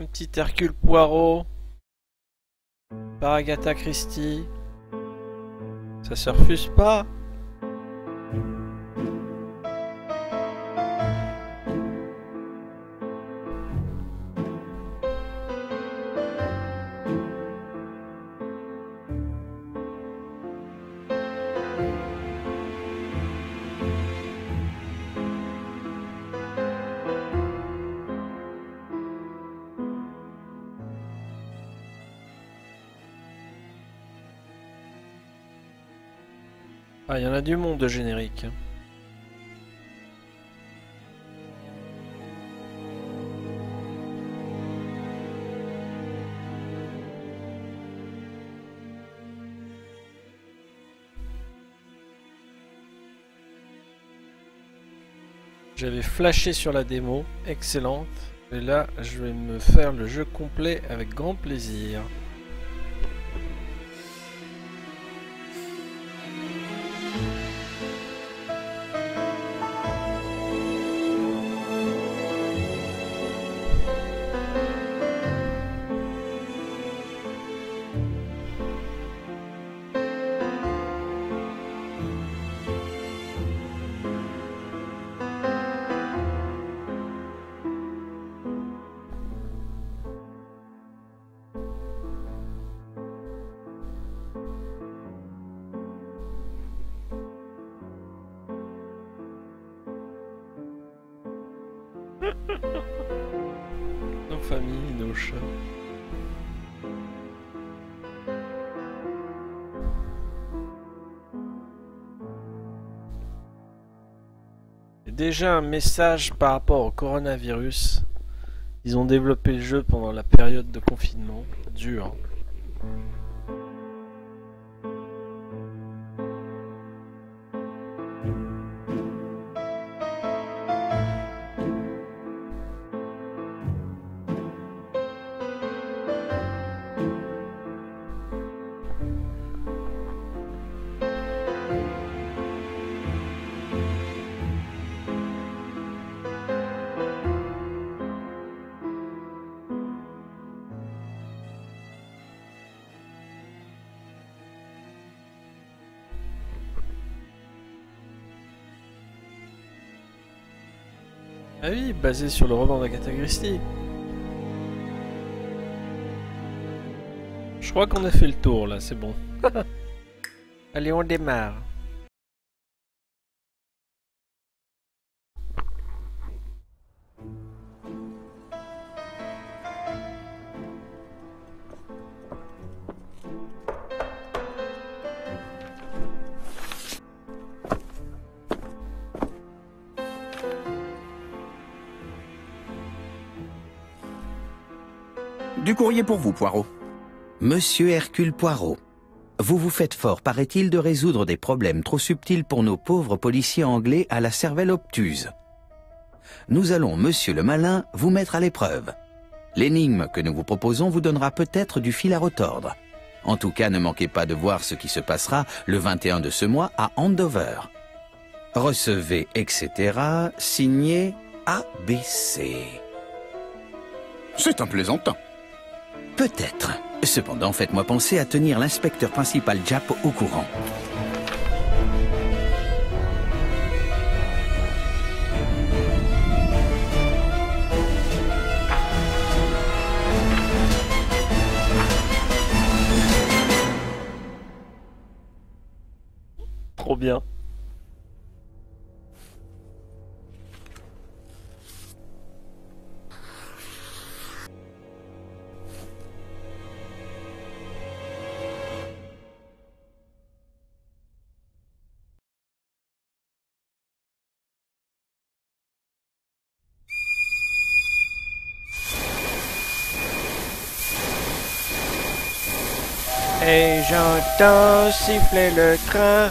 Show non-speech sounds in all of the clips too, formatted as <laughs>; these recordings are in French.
Petit Hercule Poirot. Par Agatha Christie. Ça se refuse pas. Ah, il y en a du monde de générique. J'avais flashé sur la démo, excellente. Et là, je vais me faire le jeu complet avec grand plaisir. Déjà un message par rapport au coronavirus. Ils ont développé le jeu pendant la période de confinement. Dur. Basé sur le roman d'Agatha Christie. Je crois qu'on a fait le tour là, c'est bon. <laughs> Allez, on démarre. Du courrier pour vous, Poirot. Monsieur Hercule Poirot, vous vous faites fort, paraît-il, de résoudre des problèmes trop subtils pour nos pauvres policiers anglais à la cervelle obtuse. Nous allons, monsieur le malin, vous mettre à l'épreuve. L'énigme que nous vous proposons vous donnera peut-être du fil à retordre. En tout cas, ne manquez pas de voir ce qui se passera le 21 de ce mois à Andover. Recevez, etc., signé ABC. C'est un plaisantin. Peut-être. Cependant, faites-moi penser à tenir l'inspecteur principal Jap au courant. Trop bien. Siffler le train.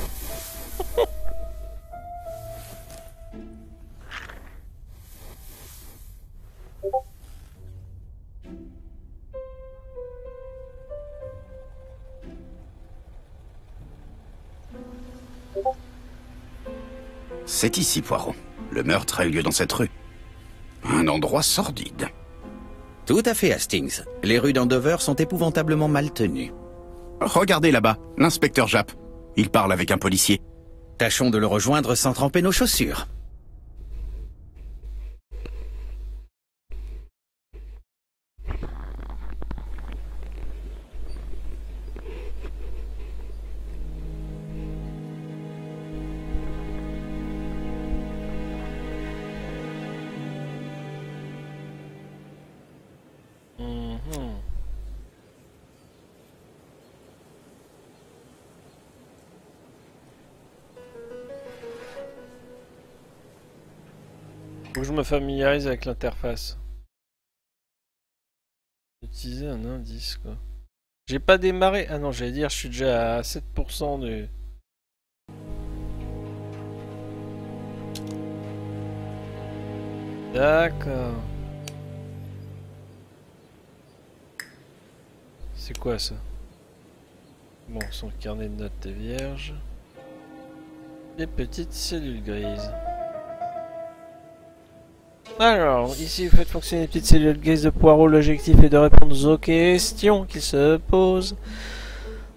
C'est ici, Poirot. Le meurtre a eu lieu dans cette rue. Un endroit sordide. Tout à fait, Hastings. Les rues d'Andover sont épouvantablement mal tenues. Regardez là-bas, l'inspecteur Jap. Il parle avec un policier. Tâchons de le rejoindre sans tremper nos chaussures. Je me familiarise avec l'interface. Utiliser un indice quoi. J'ai pas démarré. Ah non, j'allais dire, je suis déjà à 7% du. D'accord. C'est quoi ça? Bon, son carnet de notes est vierge. Des petites cellules grises. Alors, ici vous faites fonctionner les petites cellules grises de Poirot. L'objectif est de répondre aux questions qui se posent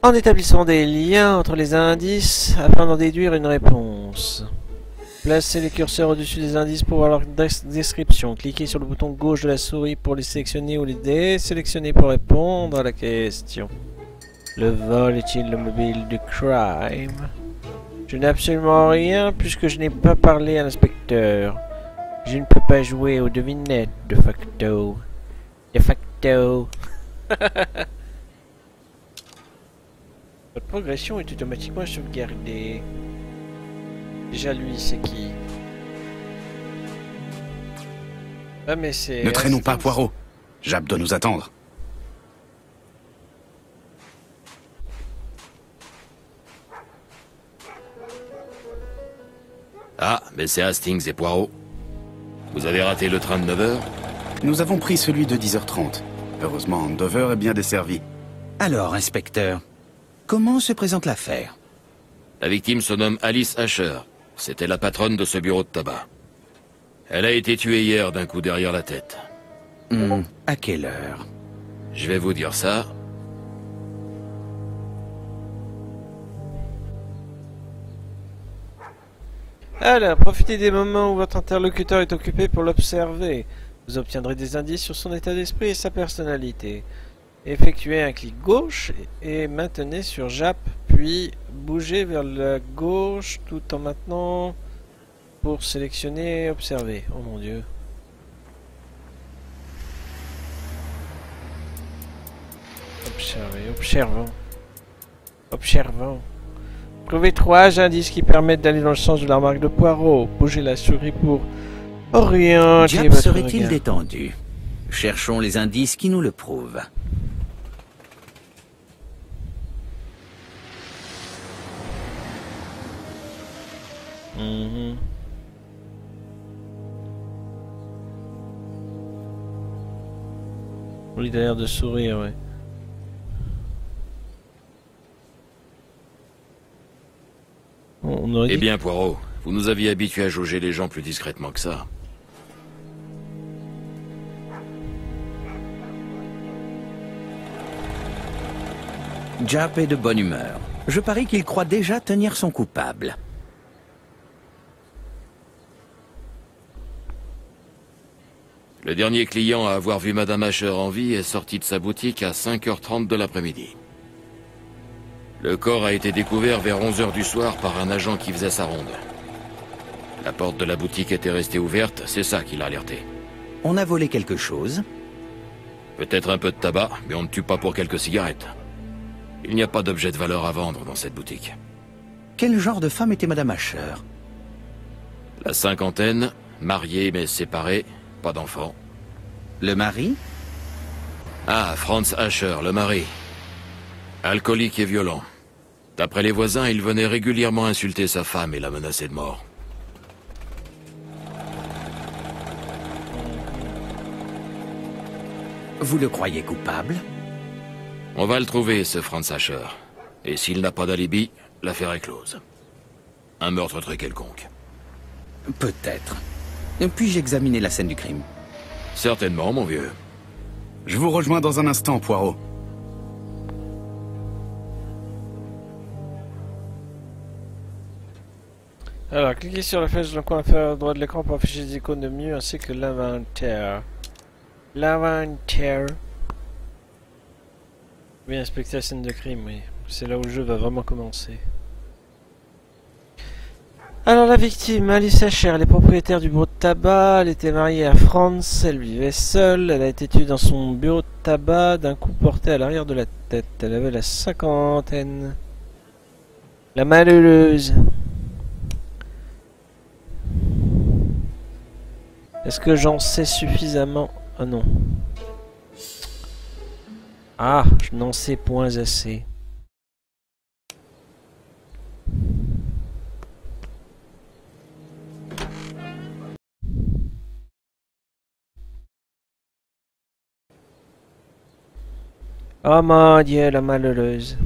en établissant des liens entre les indices afin d'en déduire une réponse. Placez les curseurs au-dessus des indices pour voir leur des- description. Cliquez sur le bouton gauche de la souris pour les sélectionner ou les désélectionner pour répondre à la question. Le vol est-il le mobile du crime? Je n'ai absolument rien puisque je n'ai pas parlé à l'inspecteur. Je ne peux pas jouer aux devinettes de facto. De facto. <laughs> Votre progression est automatiquement sauvegardée. Déjà lui, c'est qui? Ah mais c'est... Ne traînons pas. Poirot. Jap doit nous attendre. Ah, mais c'est Hastings et Poirot. Vous avez raté le train de 9h Nous avons pris celui de 10h30. Heureusement, Andover est bien desservi. Alors, inspecteur, comment se présente l'affaire? La victime se nomme Alice Asher. C'était la patronne de ce bureau de tabac. Elle a été tuée hier d'un coup derrière la tête. Hmm, À quelle heure? Je vais vous dire ça. Alors, profitez des moments où votre interlocuteur est occupé pour l'observer. Vous obtiendrez des indices sur son état d'esprit et sa personnalité. Effectuez un clic gauche et maintenez sur Jap, puis bougez vers la gauche tout en maintenant pour sélectionner et observer. Oh mon dieu. Observer, observons. Observons. Trouvez trois indices qui permettent d'aller dans le sens de la remarque de Poirot. Bougez la souris pour orienter votre serait-il détendu? Cherchons les indices qui nous le prouvent. Mmh. Oui, d'ailleurs de sourire, ouais. On Eh bien, Poirot, vous nous aviez habitués à jauger les gens plus discrètement que ça. Jap est de bonne humeur. Je parie qu'il croit déjà tenir son coupable. Le dernier client à avoir vu Madame Asher en vie est sorti de sa boutique à 5h30 de l'après-midi. Le corps a été découvert vers 11h du soir par un agent qui faisait sa ronde. La porte de la boutique était restée ouverte, c'est ça qui l'a alerté. On a volé quelque chose. Peut-être un peu de tabac, mais on ne tue pas pour quelques cigarettes. Il n'y a pas d'objet de valeur à vendre dans cette boutique. Quel genre de femme était Madame Asher La cinquantaine, mariée mais séparée, pas d'enfant. Le mari Ah, Franz Asher, le mari. Alcoolique et violent. D'après les voisins, il venait régulièrement insulter sa femme et la menacer de mort. Vous le croyez coupable? On va le trouver, ce Franz Asher. Et s'il n'a pas d'alibi, l'affaire est close. Un meurtre très quelconque. Peut-être. Puis-je examiner la scène du crime? Certainement, mon vieux. Je vous rejoins dans un instant, Poirot. Alors, cliquez sur la flèche dans le coin inférieur droit de l'écran pour afficher des icônes de menu ainsi que l'inventaire. L'inventaire. Oui, inspecter la scène de crime, oui. C'est là où le jeu va vraiment commencer. Alors, la victime, Alice Asher, elle est propriétaire du bureau de tabac. Elle était mariée à Franz, elle vivait seule. Elle a été tuée dans son bureau de tabac d'un coup porté à l'arrière de la tête. Elle avait la cinquantaine. La malheureuse. Est-ce que j'en sais suffisamment? Ah non. Ah, je n'en sais point assez. Oh mon dieu, la malheureuse.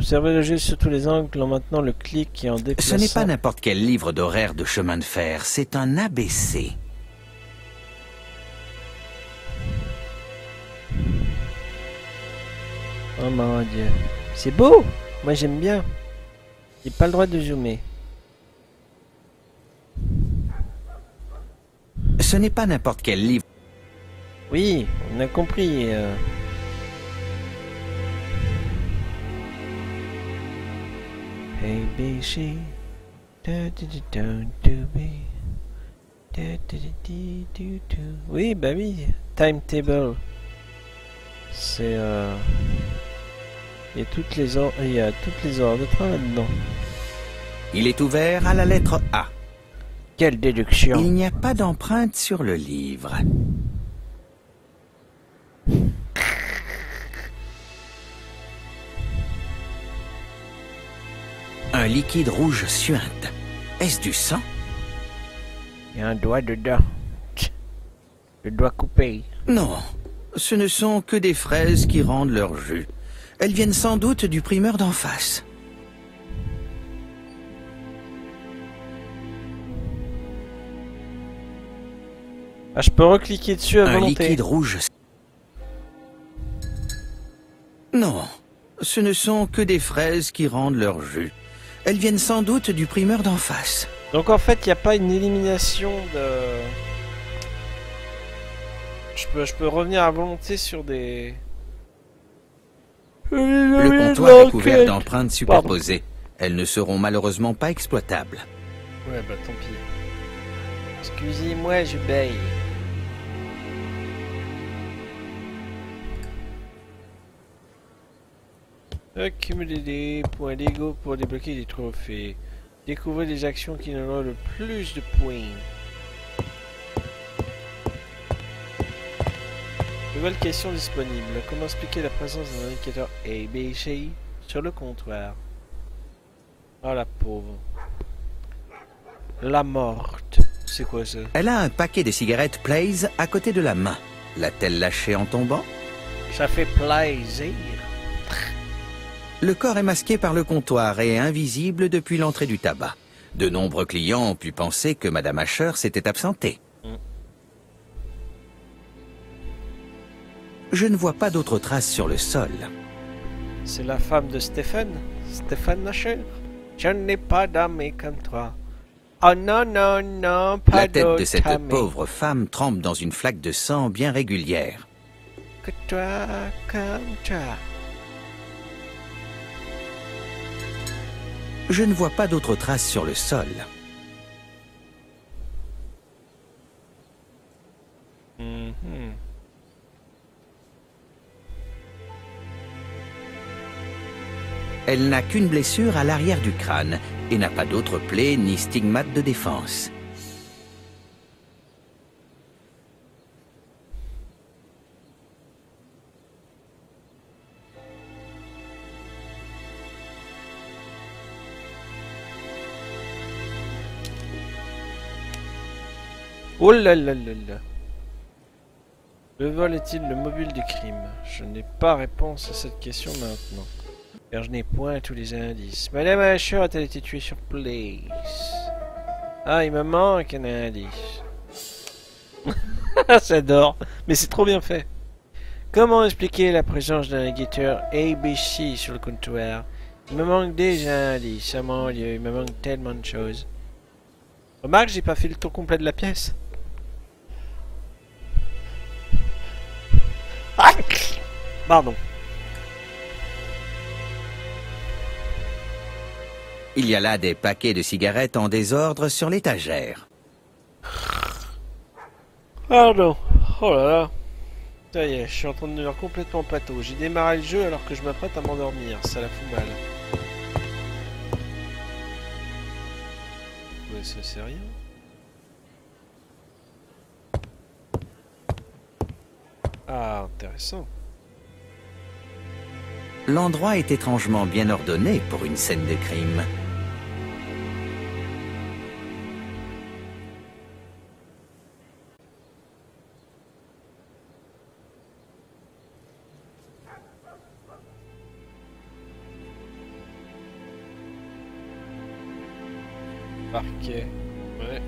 Observez le jeu sur tous les angles en maintenant le clic et en déplaçant. Ce n'est pas n'importe quel livre d'horaire de chemin de fer, c'est un ABC. Oh mon dieu. C'est beau Moi j'aime bien. J'ai pas le droit de zoomer. Ce n'est pas n'importe quel livre. Oui, on a compris. euh. A, B, C. Da, da, da, B. Oui, bah oui. Timetable. C'est euh... Il y a toutes les heures, il y a toutes les heures de train là-dedans. Il est ouvert à la lettre A. Quelle déduction. Il n'y a pas d'empreinte sur le livre. Un liquide rouge suinte. Est-ce du sang? Il y a un doigt dedans. Le doigt coupé. Non, ce ne sont que des fraises qui rendent leur jus. Elles viennent sans doute du primeur d'en face. Ah, je peux recliquer dessus à Un volonté. liquide rouge. Non, ce ne sont que des fraises qui rendent leur jus. Elles viennent sans doute du primeur d'en face. Donc en fait, il n'y a pas une élimination de... Je peux, je peux revenir à volonté sur des... Le comptoir est couvert d'empreintes superposées. Elles ne seront malheureusement pas exploitables. Ouais, bah tant pis. Excusez-moi, je baille. Accumuler des points d'ego pour débloquer des trophées. Découvrez les actions qui donneront le plus de points. Nouvelle question disponible. Comment expliquer la présence d'un indicateur ABC sur le comptoir? Ah la pauvre. La morte. C'est quoi ça? Elle a un paquet de cigarettes Plays à côté de la main. L'a-t-elle lâché en tombant Ça fait plaisir. Le corps est masqué par le comptoir et invisible depuis l'entrée du tabac. De nombreux clients ont pu penser que Madame Asher s'était absentée. Je ne vois pas d'autres traces sur le sol. C'est la femme de Stéphane Stéphane Nasher Je n'ai pas d'amis comme toi. Oh non, non, non, pas La tête de cette pauvre femme trempe dans une flaque de sang bien régulière. Que toi, comme toi. Je ne vois pas d'autres traces sur le sol. Elle n'a qu'une blessure à l'arrière du crâne et n'a pas d'autres plaies ni stigmates de défense. Oh là là là là. Le vol est-il le mobile du crime? Je n'ai pas réponse à cette question maintenant. Car je n'ai point tous les indices. Madame Asher a-t-elle été tuée sur place? Ah, il me manque un indice. <laughs> J'adore. Mais c'est trop bien fait. Comment expliquer la présence d'un guetteur ABC sur le comptoir? Il me manque des indices, à mon Dieu, il me manque tellement de choses. Remarque, j'ai pas fait le tour complet de la pièce. Pardon. Il y a là des paquets de cigarettes en désordre sur l'étagère. Pardon. Oh là là. Ça y est, je suis en train de devenir complètement pato. J'ai démarré le jeu alors que je m'apprête à m'endormir. Ça la fout mal. Ouais, ça c'est rien. Ah, intéressant. L'endroit est étrangement bien ordonné pour une scène de crime. Parquet. Ouais.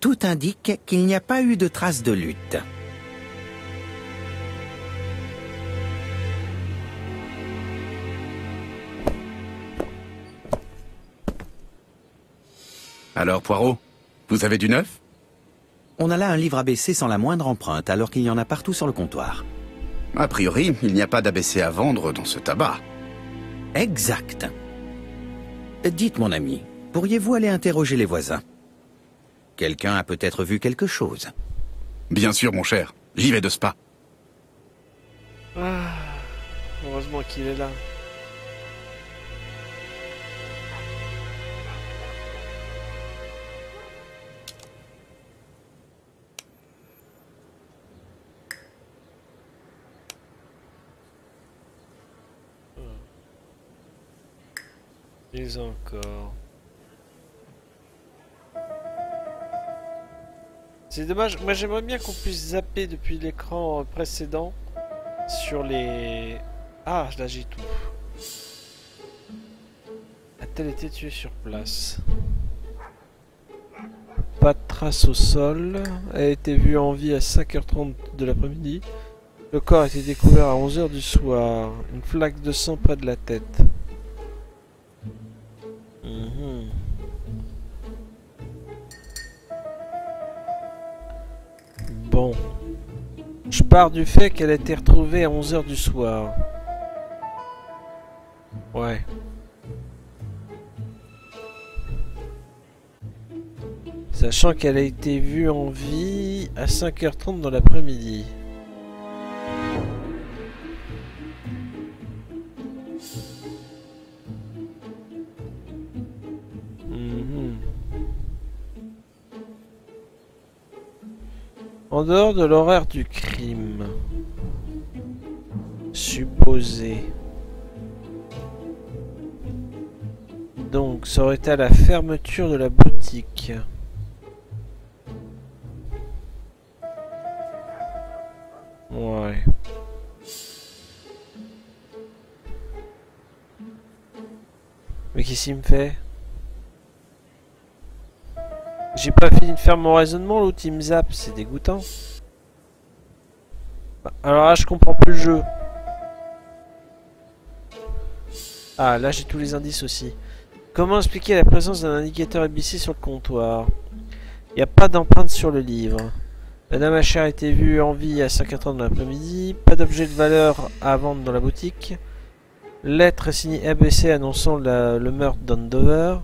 Tout indique qu'il n'y a pas eu de traces de lutte. Alors, Poirot, vous avez du neuf? On a là un livre ABC sans la moindre empreinte, alors qu'il y en a partout sur le comptoir. A priori, il n'y a pas d'ABC à vendre dans ce tabac. Exact. Dites, mon ami, pourriez-vous aller interroger les voisins? Quelqu'un a peut-être vu quelque chose. Bien sûr, mon cher. J'y vais de spa. Ah, heureusement qu'il est là. Mais encore. C'est dommage, moi j'aimerais bien qu'on puisse zapper depuis l'écran précédent sur les... Ah, là j'ai tout. A-t-elle été tuée sur place Pas de trace au sol. Elle a été vue en vie à 5h30 de l'après-midi. Le corps a été découvert à 11h du soir. Une flaque de sang près de la tête. Je pars du fait qu'elle a été retrouvée à 11h du soir. Ouais. Sachant qu'elle a été vue en vie à 5h30 dans l'après-midi. En dehors de l'horaire du crime. Supposé. Donc, ça aurait été à la fermeture de la boutique. Ouais. Mais qu'est-ce me fait? J'ai pas fini de faire mon raisonnement, l'autre c'est dégoûtant. Bah, alors là, je comprends plus le jeu. Ah, là j'ai tous les indices aussi. Comment expliquer la présence d'un indicateur ABC sur le comptoir? Il n'y a pas d'empreinte sur le livre. Madame Hacher a été vue en vie à 5h30 de l'après-midi. Pas d'objet de valeur à vendre dans la boutique. Lettre signée ABC annonçant la- le meurtre d'Andover.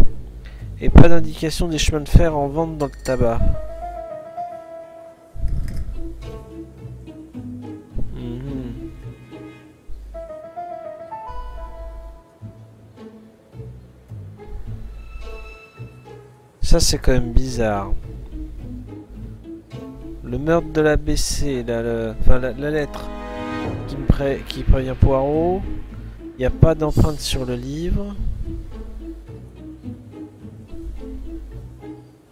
Et pas d'indication des chemins de fer en vente dans le tabac. Mhm. Ça c'est quand même bizarre. Le meurtre de l'ABC, la, le- la, lettre qui, qui prévient Poirot. Il n'y a pas d'empreinte sur le livre.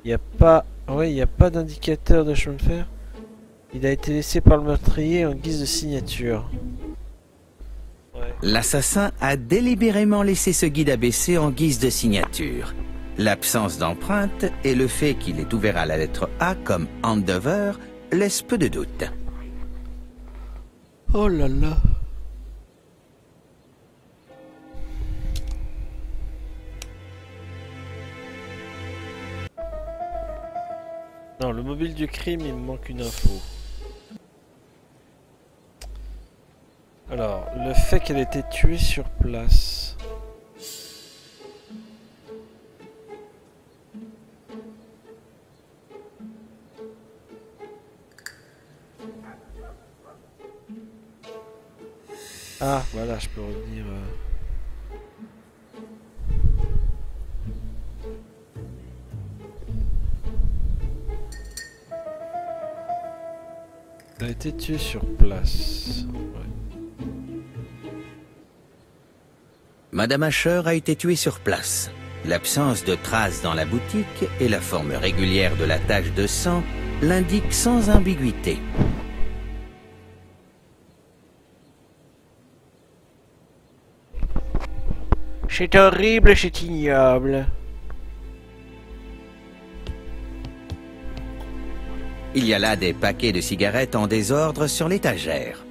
Il n'y a pas... Ouais, il n'y a pas d'indicateur de chemin de fer. Il a été laissé par le meurtrier en guise de signature. Ouais. L'assassin a délibérément laissé ce guide ABC en guise de signature. L'absence d'empreinte et le fait qu'il ait ouvert à la lettre A comme Andover laissent peu de doute. Oh là là. Le mobile du crime, il me manque une info. Alors, le fait qu'elle ait été tuée sur place. Ah, voilà, je peux revenir. Elle a été tuée sur place. Ouais. Madame Asher a été tuée sur place. L'absence de traces dans la boutique et la forme régulière de la tache de sang l'indiquent sans ambiguïté. C'est horrible, c'est ignoble. Il y a là des paquets de cigarettes en désordre sur l'étagère.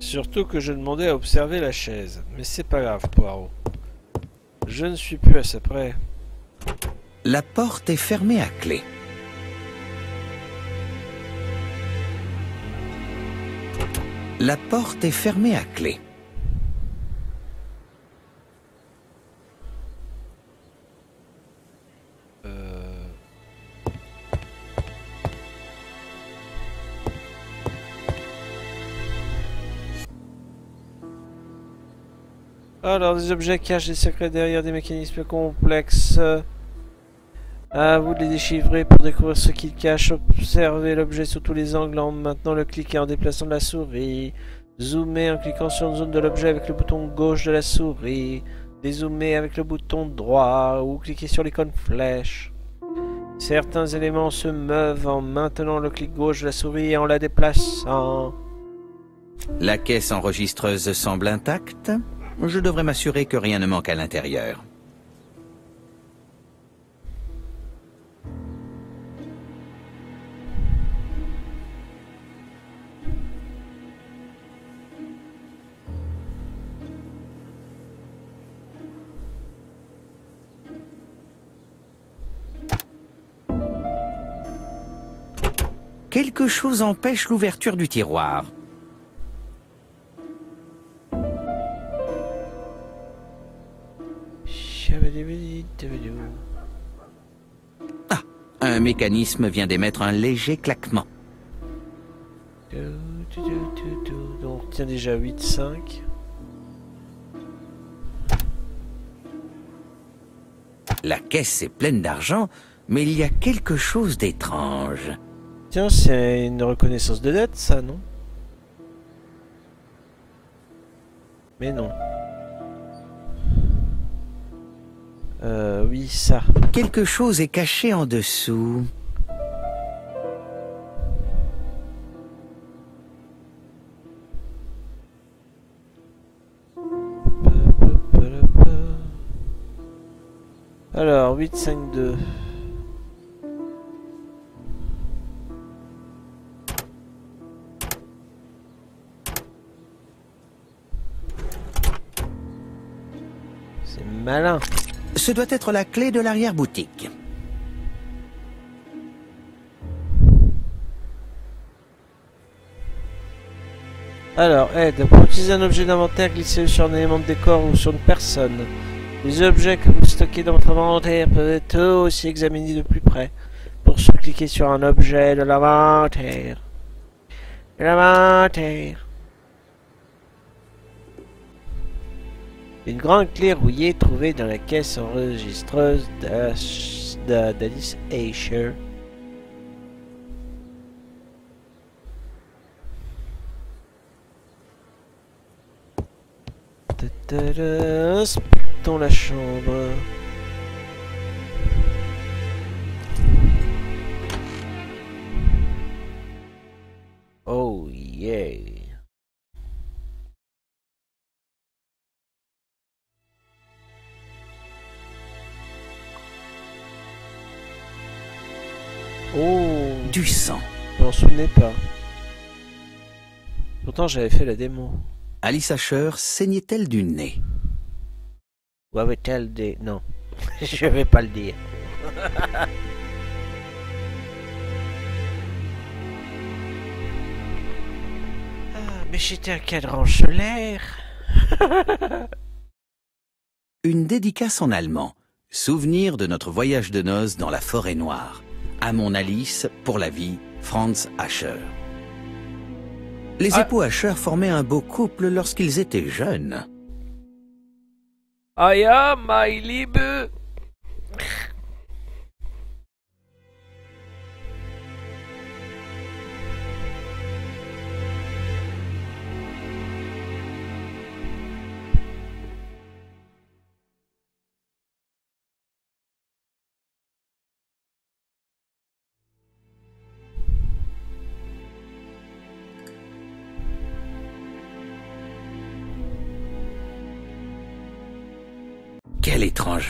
Surtout que je demandais à observer la chaise. Mais c'est pas grave, Poirot. Je ne suis plus ça près. La porte est fermée à clé. La porte est fermée à clé. Alors, des objets cachent des secrets derrière des mécanismes complexes. À vous de les déchiffrer pour découvrir ce qu'ils cachent. Observez l'objet sous tous les angles en maintenant le clic et en déplaçant la souris. Zoomez en cliquant sur une zone de l'objet avec le bouton gauche de la souris. Dézoomez avec le bouton droit ou cliquez sur l'icône flèche. Certains éléments se meuvent en maintenant le clic gauche de la souris et en la déplaçant. La caisse enregistreuse semble intacte. Je devrais m'assurer que rien ne manque à l'intérieur. Quelque chose empêche l'ouverture du tiroir. Un mécanisme vient d'émettre un léger claquement. Donc on retient déjà 8, 5. La caisse est pleine d'argent, mais il y a quelque chose d'étrange. Tiens, c'est une reconnaissance de dette, ça, non? Mais non. Euh, oui, ça. Quelque chose est caché en dessous. Alors, 8, 5, 2. C'est malin. Ce doit être la clé de l'arrière-boutique. Alors, aide. Pour utiliser un objet d'inventaire, glissez sur un élément de décor ou sur une personne. Les objets que vous stockez dans votre inventaire peuvent être aussi examinés de plus près. Pour ce, cliquez sur un objet de l'inventaire. L'inventaire. Une grande clé rouillée trouvée dans la caisse enregistreuse d'Alice Asher. Inspectons la chambre. Pourtant j'avais fait la démo. Alice Asher saignait-elle du nez? Ou avait-elle des... Non, <laughs> je vais pas le dire. <laughs> ah, mais j'étais un cadran solaire. <laughs> Une dédicace en allemand. Souvenir de notre voyage de noces dans la forêt noire. À mon Alice, pour la vie, Franz Asher. Les Ah. époux Asher formaient un beau couple lorsqu'ils étaient jeunes. Ah ja, my Liebe.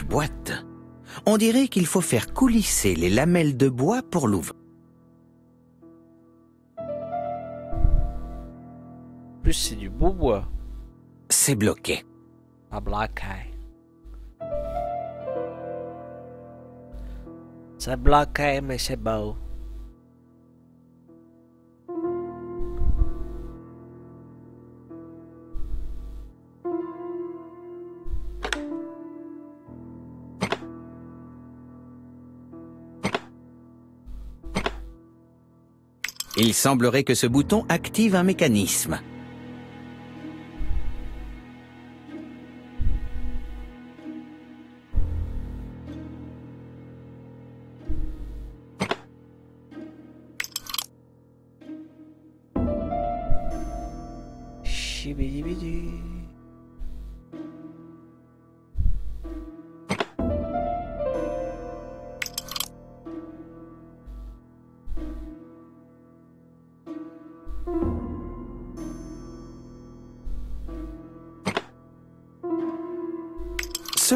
Boîte On dirait qu'il faut faire coulisser les lamelles de bois pour l'ouvrir. Plus, c'est du beau bois. C'est bloqué. Black eye. C'est eye, mais c'est beau. Il semblerait que ce bouton active un mécanisme.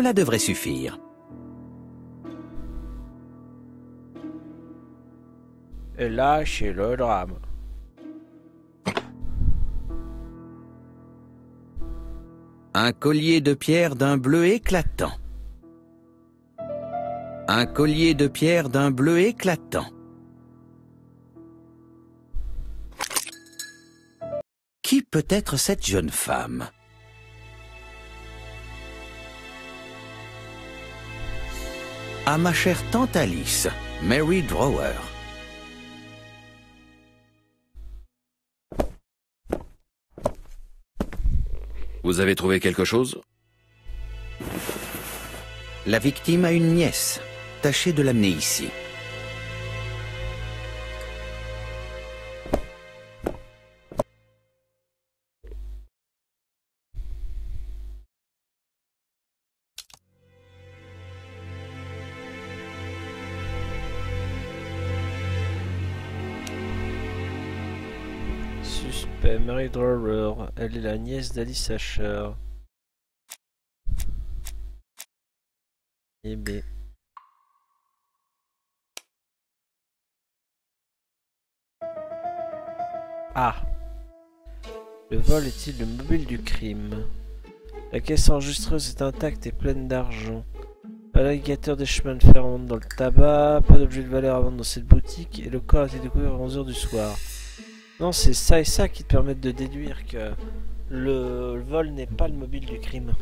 Cela devrait suffire. Et là, c'est le drame. Un collier de pierre d'un bleu éclatant. Un collier de pierre d'un bleu éclatant. Qui peut être cette jeune femme? À ma chère tante Alice, Mary Drower. Vous avez trouvé quelque chose? La victime a une nièce. Tâchez de l'amener ici. Elle est la nièce d'Alice Asher. Et B. Ah Le vol est-il le mobile du crime? La caisse enregistreuse est intacte et pleine d'argent. Pas d'alligateur des chemins de fer dans le tabac, pas d'objet de valeur à vendre dans cette boutique, et le corps a été découvert à 11h du soir. Non, c'est ça et ça qui te permettent de déduire que le vol n'est pas le mobile du crime.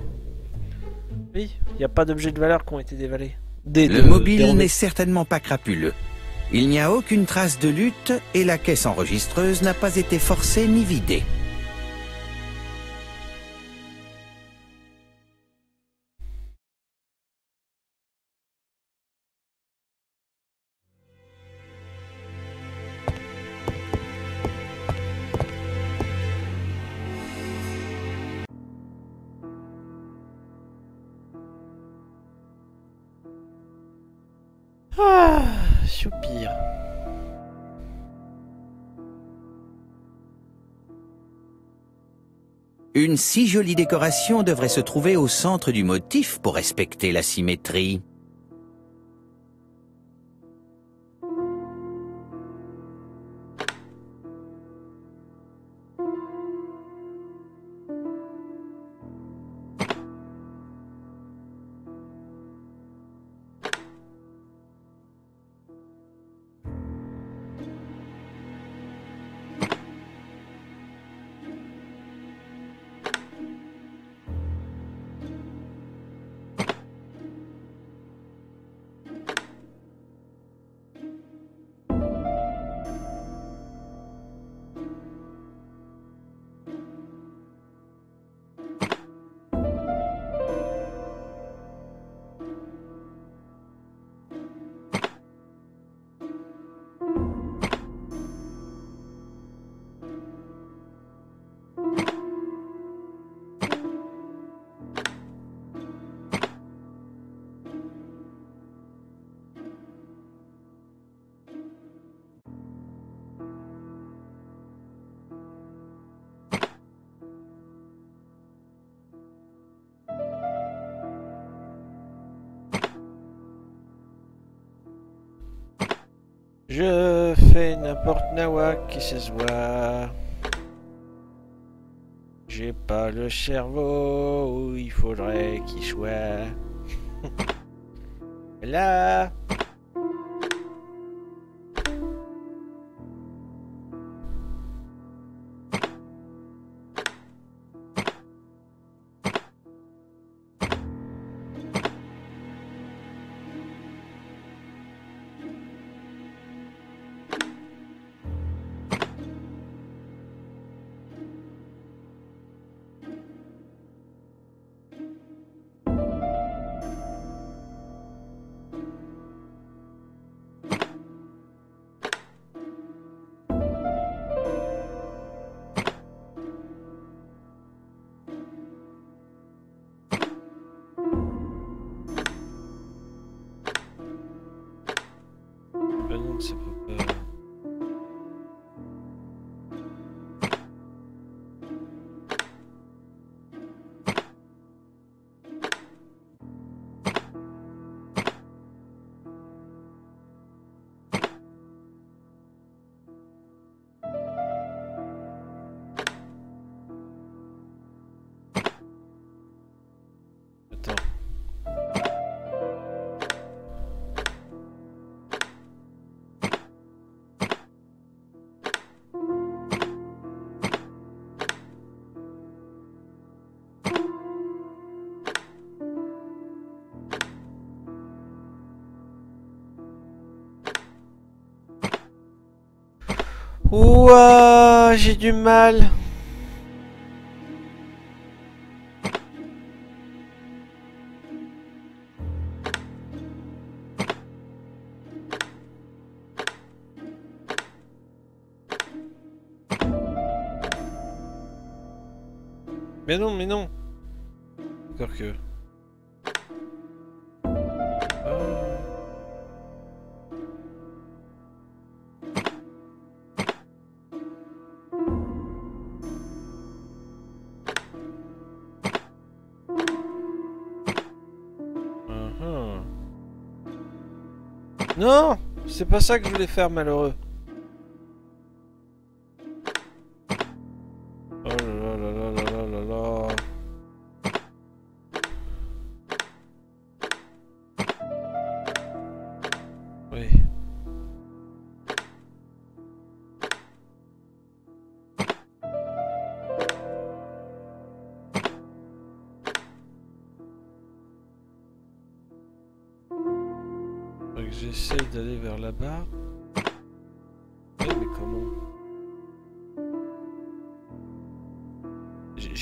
Oui, il n'y a pas d'objets de valeur qui ont été dévalés. Des, Le de- mobile n'est certainement pas crapuleux. Il n'y a aucune trace de lutte et la caisse enregistreuse n'a pas été forcée ni vidée. Ah. Une si jolie décoration devrait se trouver au centre du motif pour respecter la symétrie. Je fais n'importe nawak qui se voit. J'ai pas le cerveau où il faudrait qu'il soit. <laughs> Là. Ouah, j'ai du mal. Mais non, mais non. Que. Non C'est pas ça que je voulais faire, malheureux.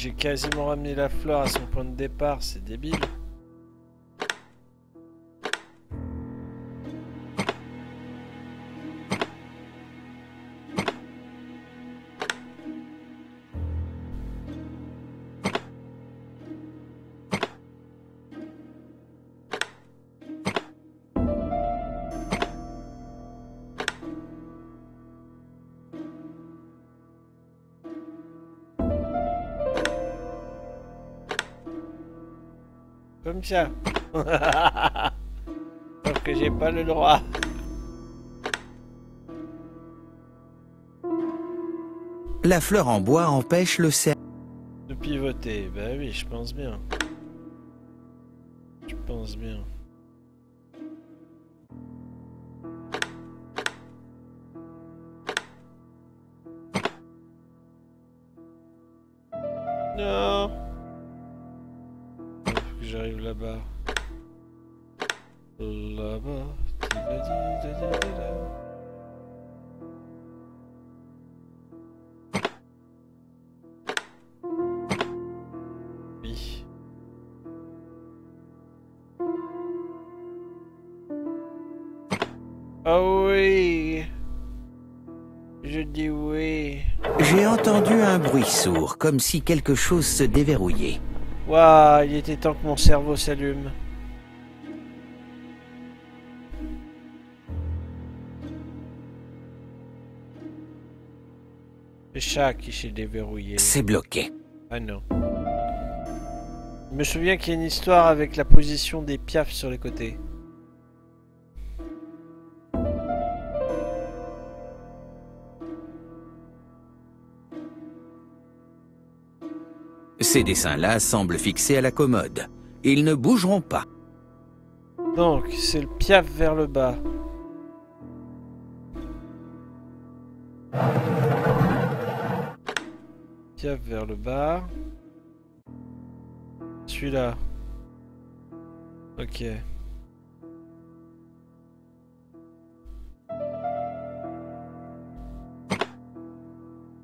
J'ai- quasiment ramené la fleur à son point de départ, c'est débile. Ça. <laughs> Sauf que j'ai pas le droit. La fleur en bois empêche le cerf. De pivoter. Bah oui, je pense bien. Je pense bien. Comme si quelque chose se déverrouillait. Waouh, il était temps que mon cerveau s'allume. Le chat qui s'est déverrouillé. C'est bloqué. Ah non. Je me souviens qu'il y a une histoire avec la position des piafs sur les côtés. Ces dessins-là semblent fixés à la commode. Ils ne bougeront pas. Donc, c'est le piaf vers le bas. Piaf vers le bas. Celui-là. Ok.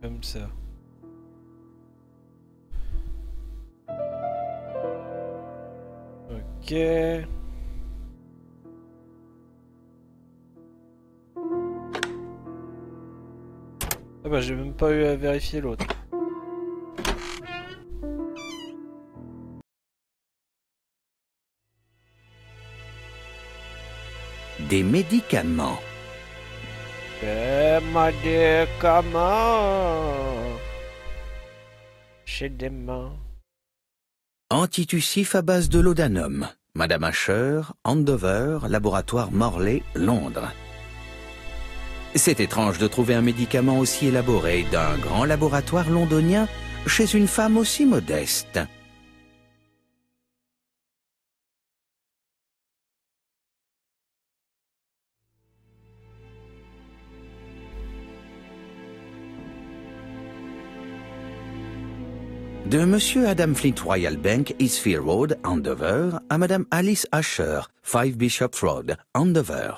Comme ça. Ok. Ah bah j'ai même pas eu à vérifier l'autre. Des médicaments. Des médicaments. Chez des mains. Antitussif à base de laudanum. Madame Asher, Andover, laboratoire Morley, Londres. C'est étrange de trouver un médicament aussi élaboré d'un grand laboratoire londonien chez une femme aussi modeste. De Monsieur Adam Flint Royal Bank, Eastfield Road, Andover, à Madame Alice Asher, 5 Bishop Road, Andover.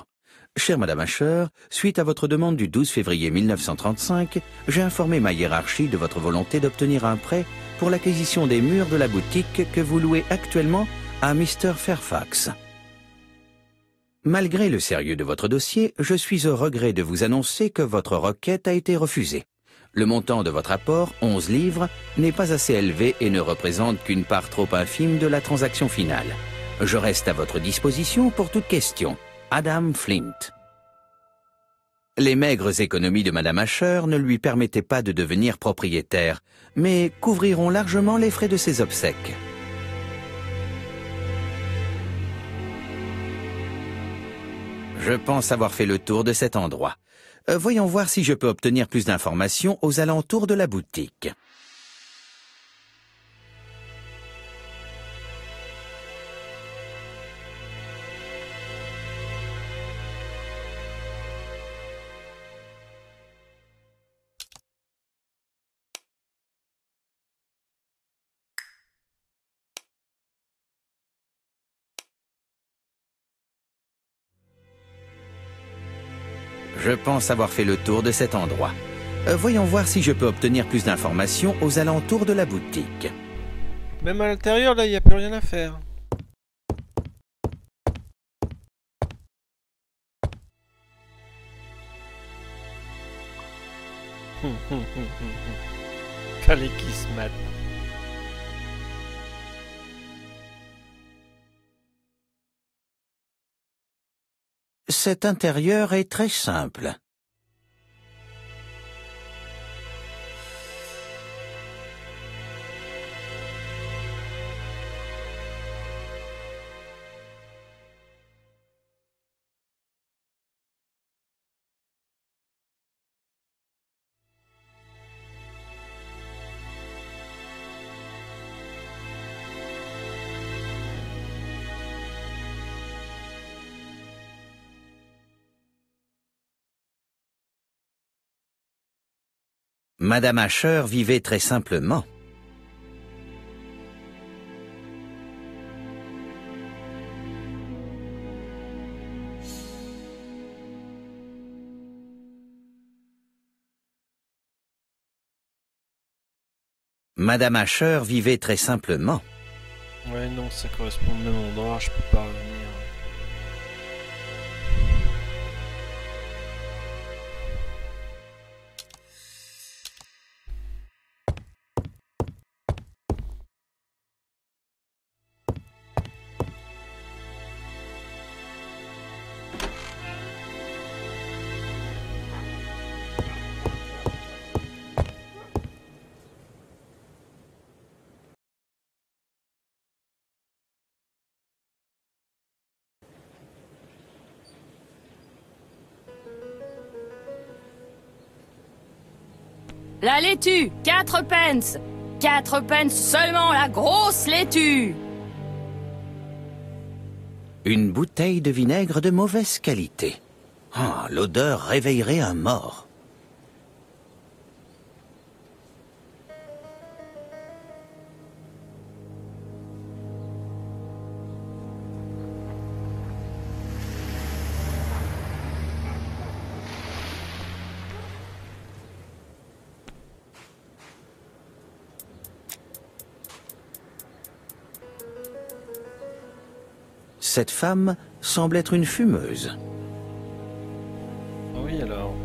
Chère Madame Asher, suite à votre demande du 12 février 1935, j'ai informé ma hiérarchie de votre volonté d'obtenir un prêt pour l'acquisition des murs de la boutique que vous louez actuellement à Mr. Fairfax. Malgré le sérieux de votre dossier, je suis au regret de vous annoncer que votre requête a été refusée. Le montant de votre apport, 11 livres, n'est pas assez élevé et ne représente qu'une part trop infime de la transaction finale. Je reste à votre disposition pour toute question. Adam Flint. Les maigres économies de Madame Asher ne lui permettaient pas de devenir propriétaire, mais couvriront largement les frais de ses obsèques. Je pense avoir fait le tour de cet endroit. Euh, voyons voir si je peux obtenir plus d'informations aux alentours de la boutique. Je pense avoir fait le tour de cet endroit. Euh, voyons voir si je peux obtenir plus d'informations aux alentours de la boutique. Même à l'intérieur, là, il n'y a plus rien à faire. Kalekismat. Cet intérieur est très simple. Madame Asher vivait très simplement. Madame Asher vivait très simplement. Ouais, non, ça correspond au même endroit, je peux pas revenir. La laitue, 4 pence 4 pence seulement la grosse laitue Une bouteille de vinaigre de mauvaise qualité. Ah, l'odeur réveillerait un mort. Cette femme semble être une fumeuse. Ah oui, alors.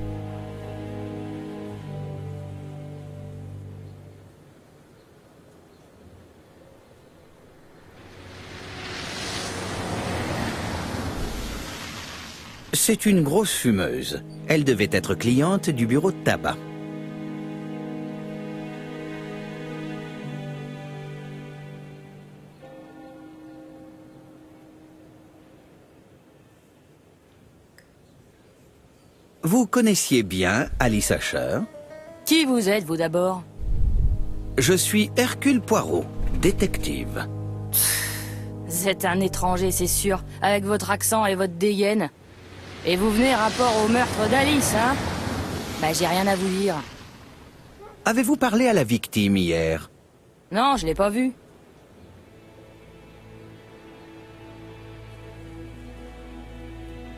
C'est une grosse fumeuse. Elle devait être cliente du bureau de tabac. Connaissiez bien Alice Asher? Qui vous êtes, vous d'abord? Je suis Hercule Poirot, détective. Vous êtes un étranger, c'est sûr, avec votre accent et votre dégaine. Et vous venez rapport au meurtre d'Alice, hein? Bah j'ai rien à vous dire. Avez-vous parlé à la victime hier? Non, je l'ai pas vue.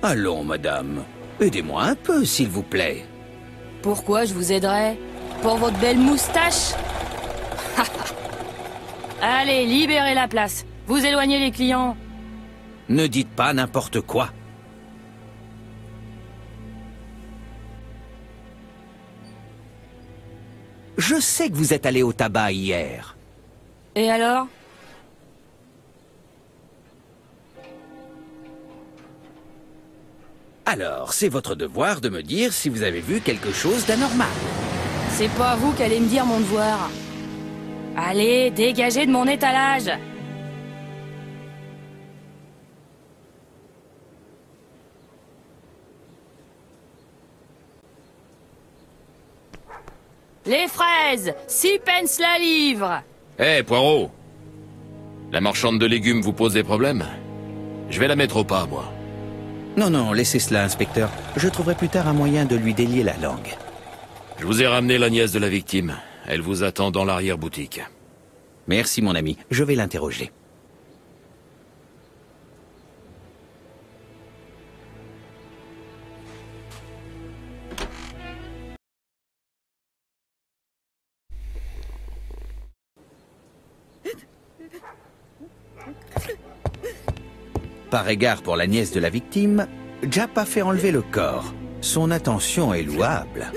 Allons, madame. Aidez-moi un peu, s'il vous plaît. Pourquoi je vous aiderais? Pour votre belle moustache? <laughs> Allez, libérez la place. Vous éloignez les clients. Ne dites pas n'importe quoi. Je sais que vous êtes allé au tabac hier. Et alors? Alors, c'est votre devoir de me dire si vous avez vu quelque chose d'anormal. C'est pas vous qu'allez me dire mon devoir. Allez, dégagez de mon étalage Les fraises, 6 pence la livre Hé, hey, Poirot La marchande de légumes vous pose des problèmes Je vais la mettre au pas, moi. Non, non, laissez cela, inspecteur. Je trouverai plus tard un moyen de lui délier la langue. Je vous ai ramené la nièce de la victime. Elle vous attend dans l'arrière-boutique. Merci, mon ami. Je vais l'interroger. Par égard pour la nièce de la victime, Jap a fait enlever le corps. Son attention est louable.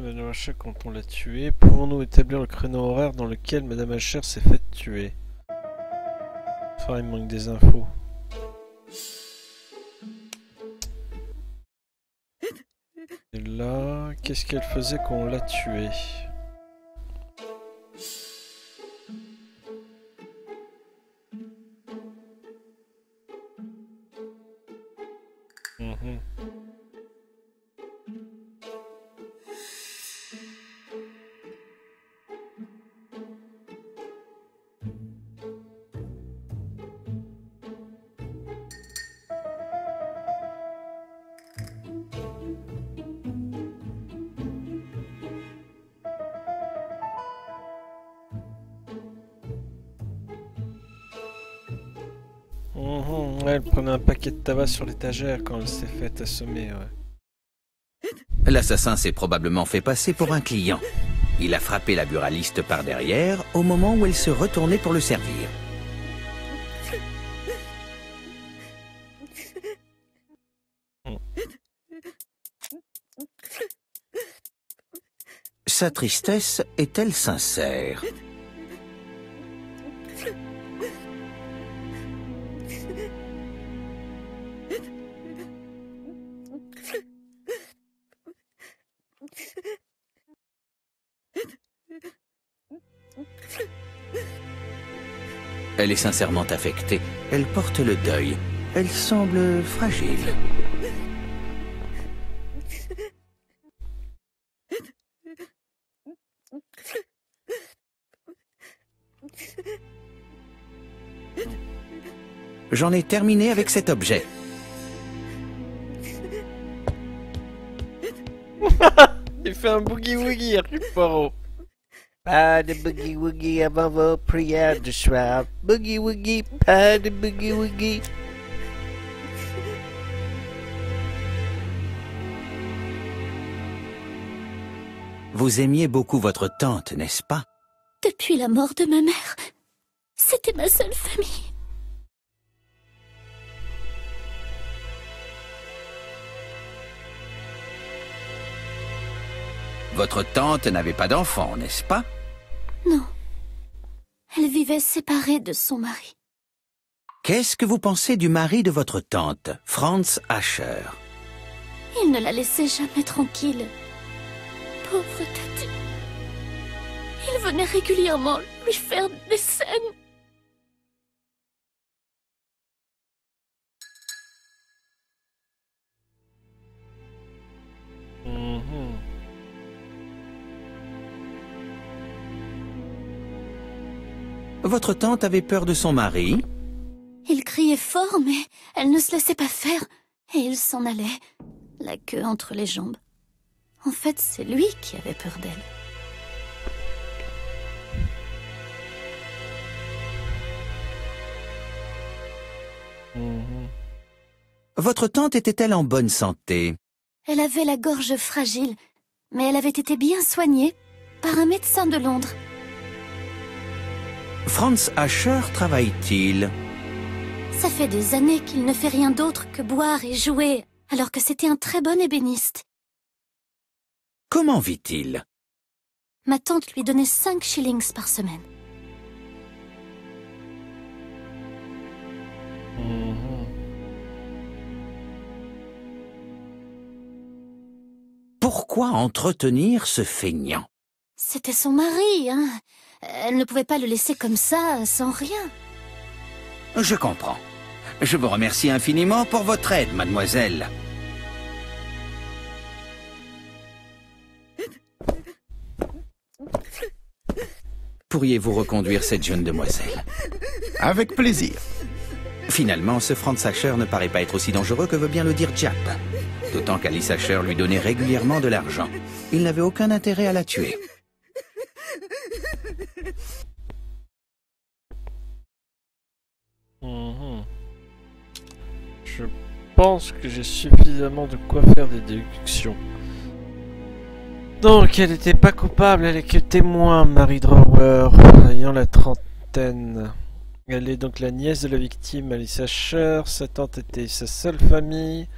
Madame Asher quand on l'a tué Pouvons-nous établir le créneau horaire dans lequel Madame Asher s'est faite tuer? Enfin, il manque des infos. Et là, qu'est-ce qu'elle faisait quand on l'a tuée? L'assassin s'est probablement fait passer pour un client. Il a frappé la buraliste par derrière au moment où elle se retournait pour le servir. Sa tristesse est-elle sincère? Elle est sincèrement affectée. Elle porte le deuil. Elle semble fragile. J'en ai terminé avec cet objet. <laughs> Il fait un boogie-woogie, Hercule. Pas de boogie-woogie avant vos prières du soir. Boogie-woogie, pas de boogie-woogie. Vous aimiez beaucoup votre tante, n'est-ce pas? Depuis la mort de ma mère, c'était ma seule famille. Votre tante n'avait pas d'enfant, n'est-ce pas? Non. Elle vivait séparée de son mari. Qu'est-ce que vous pensez du mari de votre tante, Franz Ascher? Il ne la laissait jamais tranquille. Pauvre tête. Il venait régulièrement lui faire des scènes. Mhm. Votre tante avait peur de son mari Il criait fort, mais elle ne se laissait pas faire. Et il s'en allait, la queue entre les jambes. En fait, c'est lui qui avait peur d'elle. Votre tante était-elle en bonne santé? Elle avait la gorge fragile, mais elle avait été bien soignée par un médecin de Londres. Franz Ascher travaille-t-il? Ça fait des années qu'il ne fait rien d'autre que boire et jouer, alors que c'était un très bon ébéniste. Comment vit-il? Ma tante lui donnait 5 shillings par semaine. Pourquoi entretenir ce feignant? C'était son mari, hein elle ne pouvait pas le laisser comme ça, sans rien. Je comprends. Je vous remercie infiniment pour votre aide, mademoiselle. Pourriez-vous reconduire cette jeune demoiselle? Avec plaisir. Finalement, ce Franz Sacher ne paraît pas être aussi dangereux que veut bien le dire Jap. D'autant qu'Alice Sacher lui donnait régulièrement de l'argent. Il n'avait aucun intérêt à la tuer. Mhm. Je pense que j'ai suffisamment de quoi faire des déductions. Donc, elle n'était pas coupable, elle est que témoin, Marie Drower, ayant la trentaine. Elle est donc la nièce de la victime, Alice Asher. Sa tante était sa seule famille.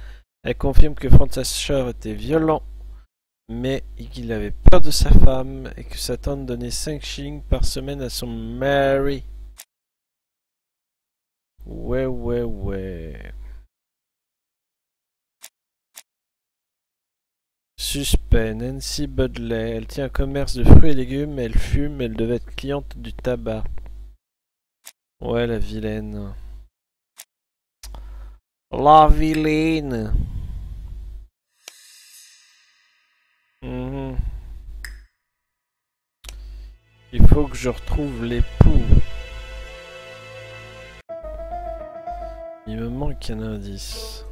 Elle confirme que Franz Asher était violent, mais qu'il avait peur de sa femme et que sa tante donnait 5 shillings par semaine à son mari. Ouais, ouais, ouais. Suspect, Nancy Budley. Elle tient un commerce de fruits et légumes, elle fume, elle devait être cliente du tabac. Ouais, la vilaine. La vilaine. Mhm. Il faut que je retrouve l'époux. Il me manque un indice.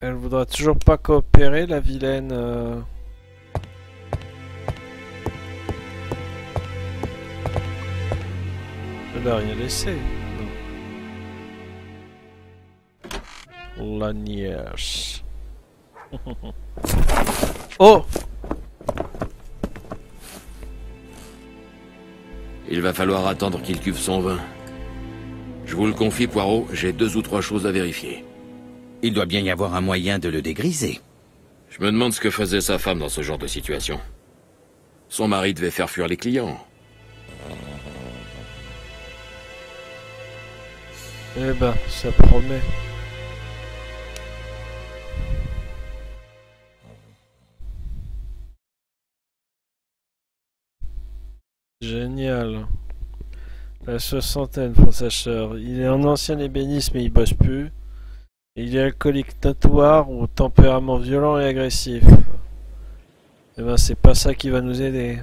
Elle voudra toujours pas coopérer, la vilaine. euh. Elle a rien laissé. La nièce. oh Il va falloir attendre qu'il cuve son vin. Je vous le confie, Poirot, j'ai deux ou trois choses à vérifier. Il doit bien y avoir un moyen de le dégriser. Je me demande ce que faisait sa femme dans ce genre de situation. Son mari devait faire fuir les clients. Eh ben, ça promet. Génial. La soixantaine, François Sacher. Il est en ancien ébéniste, mais il bosse plus. Il est alcoolique notoire ou tempérament violent et agressif. Eh ben, c'est pas ça qui va nous aider.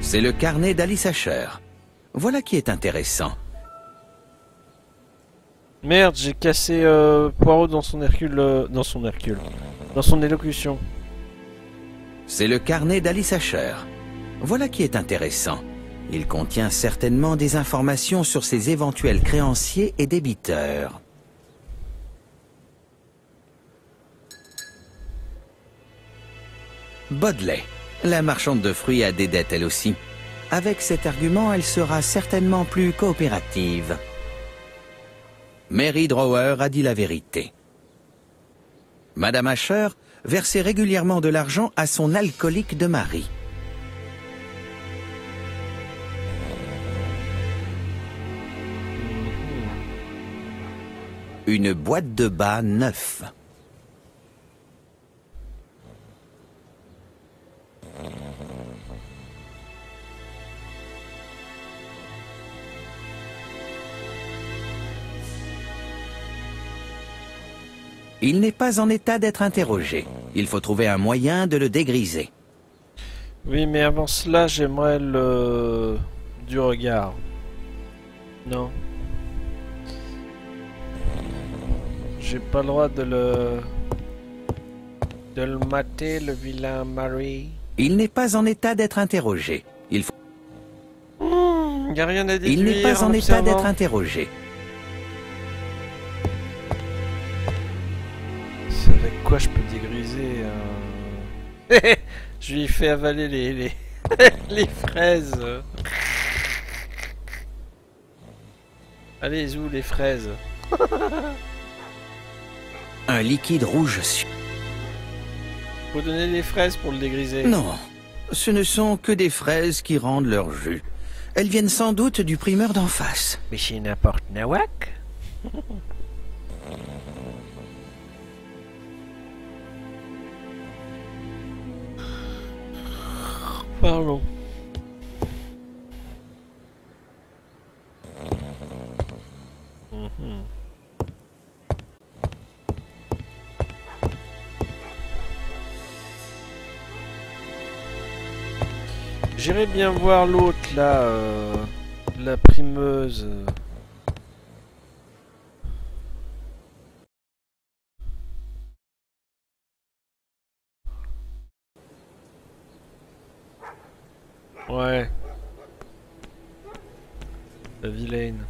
C'est le carnet d'Alice Asher. Voilà qui est intéressant. Merde, j'ai cassé euh, Poirot dans son Hercule. euh, dans son Hercule. Dans son élocution. C'est le carnet d'Alice Asher. Voilà qui est intéressant. Il contient certainement des informations sur ses éventuels créanciers et débiteurs. Bodley. La marchande de fruits a des dettes elle aussi. Avec cet argument, elle sera certainement plus coopérative. Mary Drower a dit la vérité. Madame Asher versait régulièrement de l'argent à son alcoolique de mari. Une boîte de bas neuf. Il n'est pas en état d'être interrogé. Il faut trouver un moyen de le dégriser. Oui, mais avant cela, j'aimerais le. du regard. Non. J'ai pas le droit de le. de le mater, le vilain Marie. Il n'est pas en état d'être interrogé. Il, faut... Hmm, y a rien à déduire. Il n'est pas en état d'être interrogé. Avec quoi je peux dégriser un... <laughs> Je lui ai fait avaler les, les, <laughs> les fraises. Allez, où les fraises <laughs> Un liquide rouge su- Faut donner les fraises pour le dégriser. Non, Ce ne sont que des fraises qui rendent leur jus. Elles viennent sans doute du primeur d'en face. Mais chez n'importe nawak Parlons. J'irais bien voir l'autre là, euh, la primeuse. Ouais. La vilaine.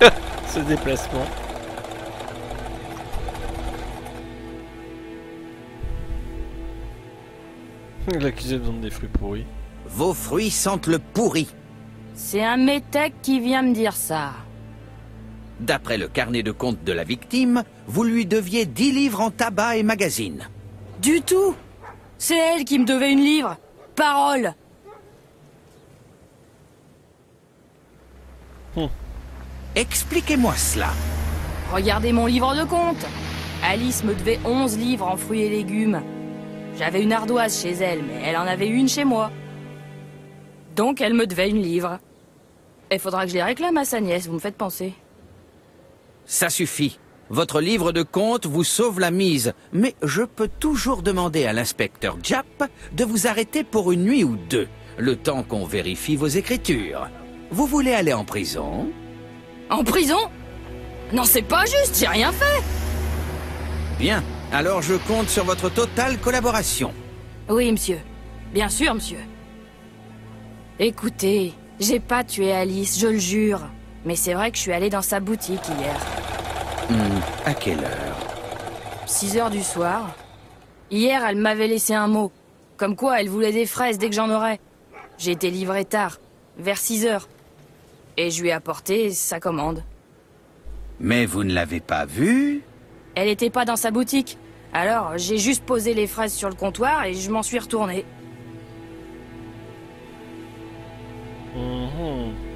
<laughs> Ce déplacement. <laughs> L'accusé de vendre des fruits pourris. Vos fruits sentent le pourri. C'est un métèque qui vient me dire ça. D'après le carnet de compte de la victime, vous lui deviez 10 livres en tabac et magazines. Du tout C'est elle qui me devait une livre Parole Expliquez-moi cela. Regardez mon livre de compte Alice me devait 11 livres en fruits et légumes. J'avais une ardoise chez elle, mais elle en avait une chez moi. Donc elle me devait une livre. Il faudra que je les réclame à sa nièce, vous me faites penser. Ça suffit. Votre livre de compte vous sauve la mise, mais je peux toujours demander à l'inspecteur Japp de vous arrêter pour une nuit ou deux, le temps qu'on vérifie vos écritures. Vous voulez aller en prison? En prison? Non, c'est pas juste, j'ai rien fait Bien, alors je compte sur votre totale collaboration. Oui, monsieur. Bien sûr, monsieur. Écoutez, j'ai pas tué Alice, je le jure. Mais c'est vrai que je suis allé dans sa boutique hier. Hmm, à quelle heure 6 heures du soir. Hier, elle m'avait laissé un mot. Comme quoi, elle voulait des fraises dès que j'en aurais. J'ai été livré tard, vers 6 heures. Et je lui ai apporté sa commande. Mais vous ne l'avez pas vue Elle était pas dans sa boutique. Alors, j'ai juste posé les fraises sur le comptoir et je m'en suis retourné. Mhm.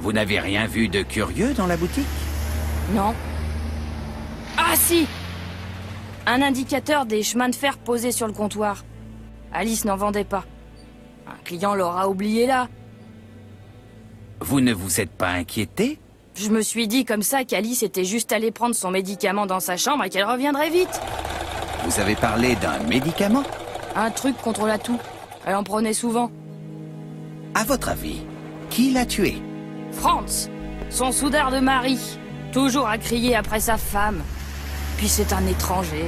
Vous n'avez rien vu de curieux dans la boutique? Non. Ah si Un indicateur des chemins de fer posé sur le comptoir. Alice n'en vendait pas. Un client l'aura oublié là. Vous ne vous êtes pas inquiété? Je me suis dit comme ça qu'Alice était juste allée prendre son médicament dans sa chambre et qu'elle reviendrait vite. Vous avez parlé d'un médicament? Un truc contre la toux. Elle en prenait souvent. À votre avis, qui l'a tué? Franz, son soudard de mari, toujours à crier après sa femme. Puis c'est un étranger.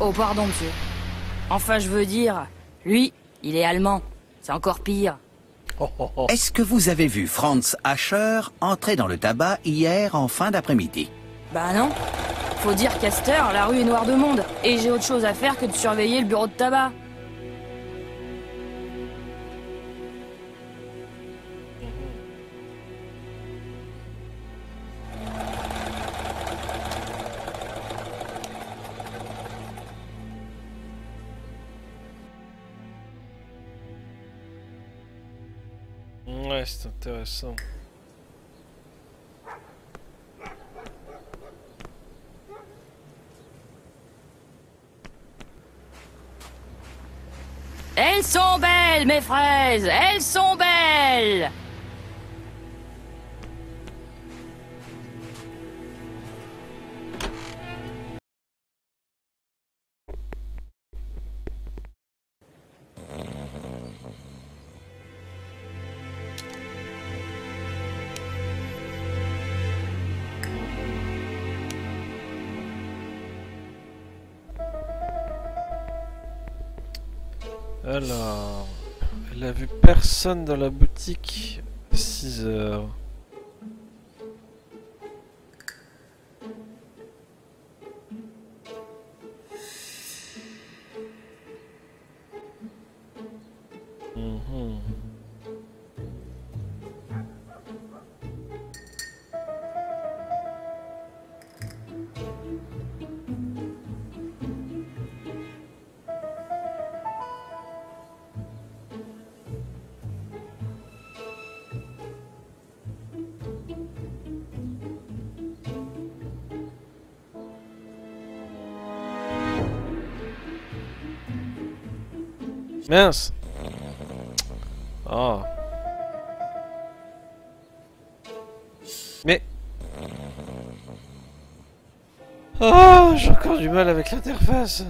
Oh pardon monsieur. Enfin je veux dire, lui, il est allemand. C'est encore pire. Oh, oh, oh. Est-ce que vous avez vu Franz Ascher entrer dans le tabac hier en fin d'après-midi? Bah non. Faut dire qu'à cette heure, la rue est noire de monde. Et j'ai autre chose à faire que de surveiller le bureau de tabac. C'est intéressant. Elles sont belles, mes fraises Elles sont belles Alors, elle a vu personne dans la boutique à 6 heures. Mince Oh Mais... Oh, j'ai encore du mal avec l'interface.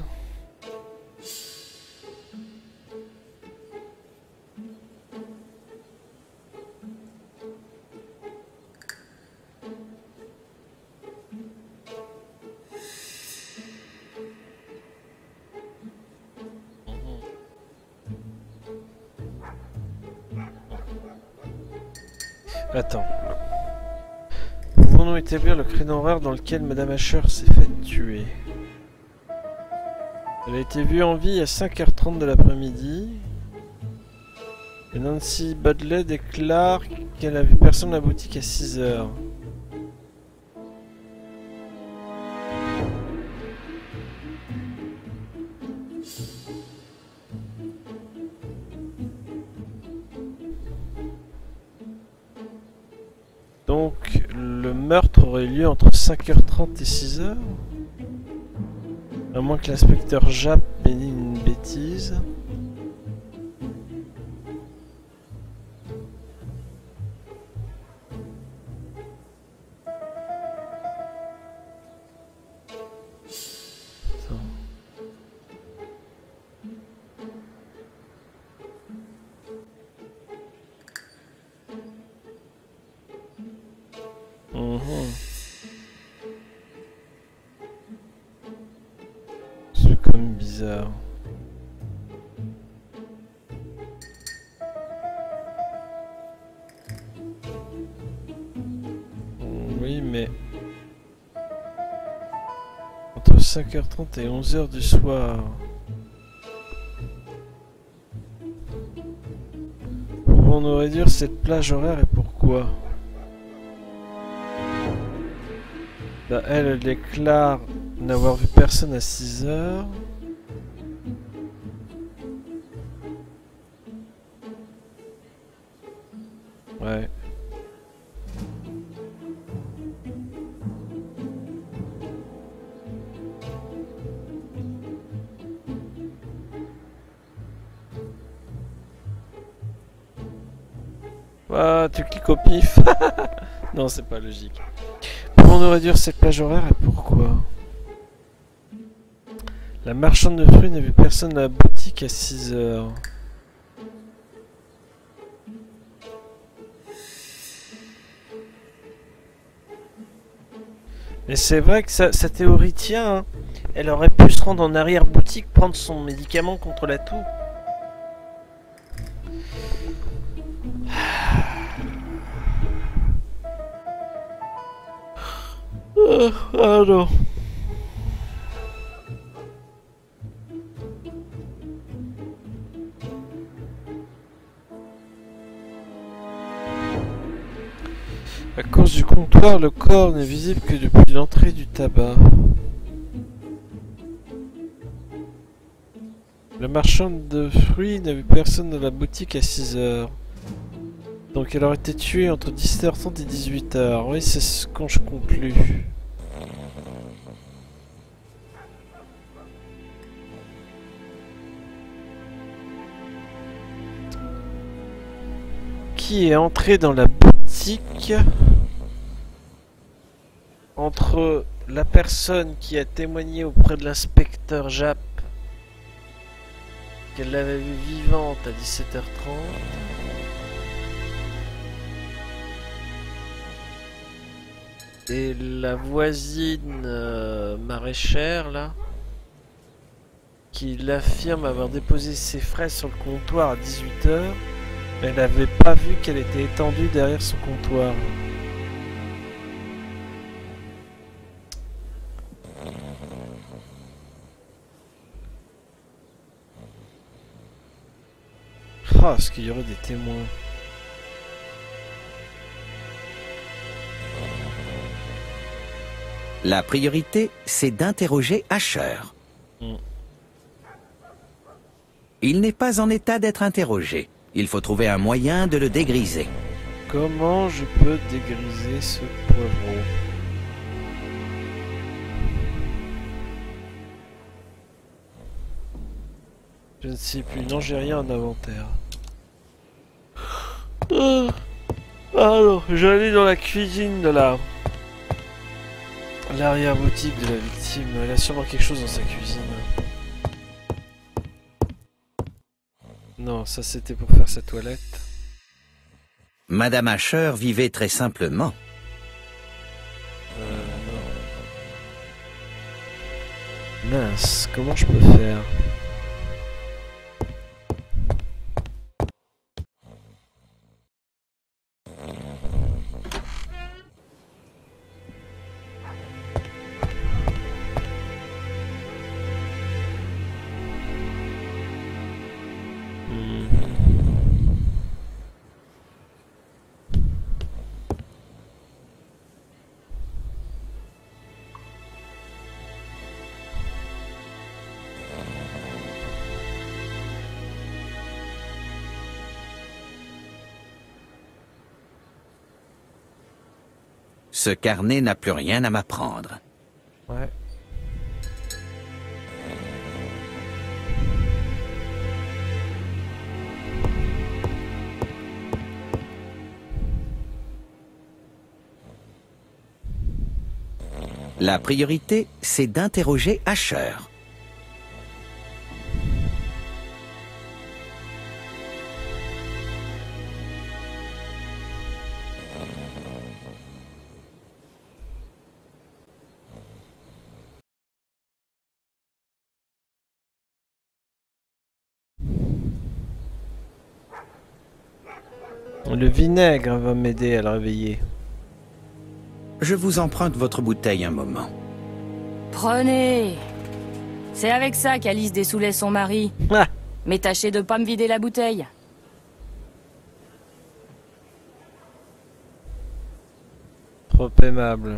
Établir le créneau horaire dans lequel Madame Asher s'est fait tuer Elle a été vue en vie à 5h30 de l'après-midi. Et Nancy Budley déclare qu'elle a vu personne à la boutique à 6h. 5h30 et 6h À moins que l'inspecteur Jap ait une bêtise. Mais... Entre 5h30 et 11h du soir... Pouvons-nous réduire cette plage horaire et pourquoi? Bah, elle, déclare n'avoir vu personne à 6 heures. Non, c'est pas logique. Pouvons-nous réduire cette plage horaire et pourquoi? La marchande de fruits n'a vu personne à la boutique à 6 heures. Mais c'est vrai que sa, sa théorie tient. hein. Elle aurait pu se rendre en arrière-boutique prendre son médicament contre la toux. Ah, non. À cause du comptoir, le corps n'est visible que depuis l'entrée du tabac. Le marchand de fruits n'a vu personne dans la boutique à 6 heures. Donc elle aurait été tuée entre 17h30 et 18h. Oui, c'est ce qu'on je. Qui est entré dans la boutique entre la personne qui a témoigné auprès de l'inspecteur Jap qu'elle l'avait vue vivante à 17h30 Et la voisine euh, maraîchère là, qui l'affirme avoir déposé ses fraises sur le comptoir à 18h, mais elle n'avait pas vu qu'elle était étendue derrière son comptoir. Ah, est-ce qu'il y aurait des témoins? La priorité, c'est d'interroger Asher. Mm. Il n'est pas en état d'être interrogé. Il faut trouver un moyen de le dégriser. Comment je peux dégriser ce poivron Je ne sais plus. Non, j'ai rien en inventaire. Ah. Alors, j'allais dans la cuisine de la... L'arrière-boutique de la victime. Elle a sûrement quelque chose dans sa cuisine. Non, ça c'était pour faire sa toilette. Madame Asher vivait très simplement. Euh, non. Mince, comment je peux faire? Ce carnet n'a plus rien à m'apprendre. Ouais. La priorité, c'est d'interroger Asher. Le vinaigre va m'aider à le réveiller. Je vous emprunte votre bouteille un moment. Prenez C'est avec ça qu'Alice dessoulait son mari. Ah Mais tâchez de pas me vider la bouteille. Trop aimable.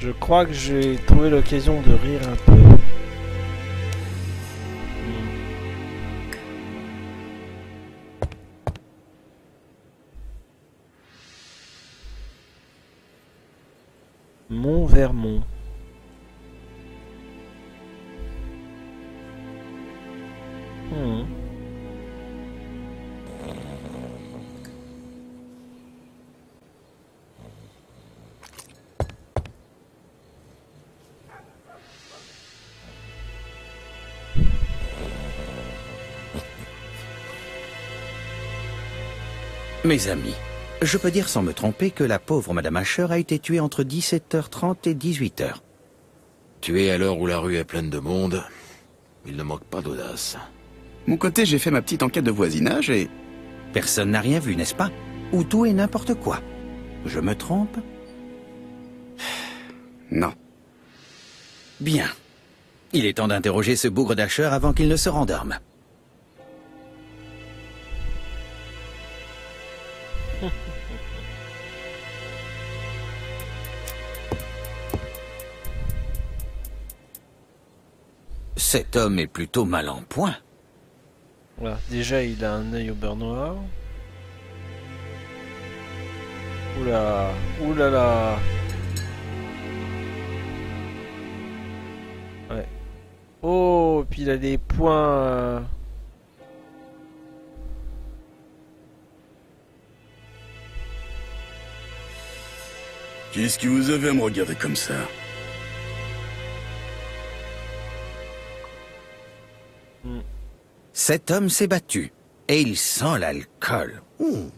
Je crois que j'ai trouvé l'occasion de rire un peu. Mont Vermont. Mes amis, je peux dire sans me tromper que la pauvre Madame Asher a été tuée entre 17h30 et 18h. Tué à l'heure où la rue est pleine de monde, il ne manque pas d'audace. Mon côté, j'ai fait ma petite enquête de voisinage et... Personne n'a rien vu, n'est-ce pas? Ou tout est n'importe quoi. Je me trompe? <sighs> Non. Bien. Il est temps d'interroger ce bougre d'Asher avant qu'il ne se rendorme. Cet homme est plutôt mal en point. Voilà, déjà il a un œil au beurre noir. Oula, oulala. Ouais. Oh, puis il a des points. Qu'est-ce que vous avez à me regarder comme ça? Cet homme s'est battu. Et il sent l'alcool. Ouh.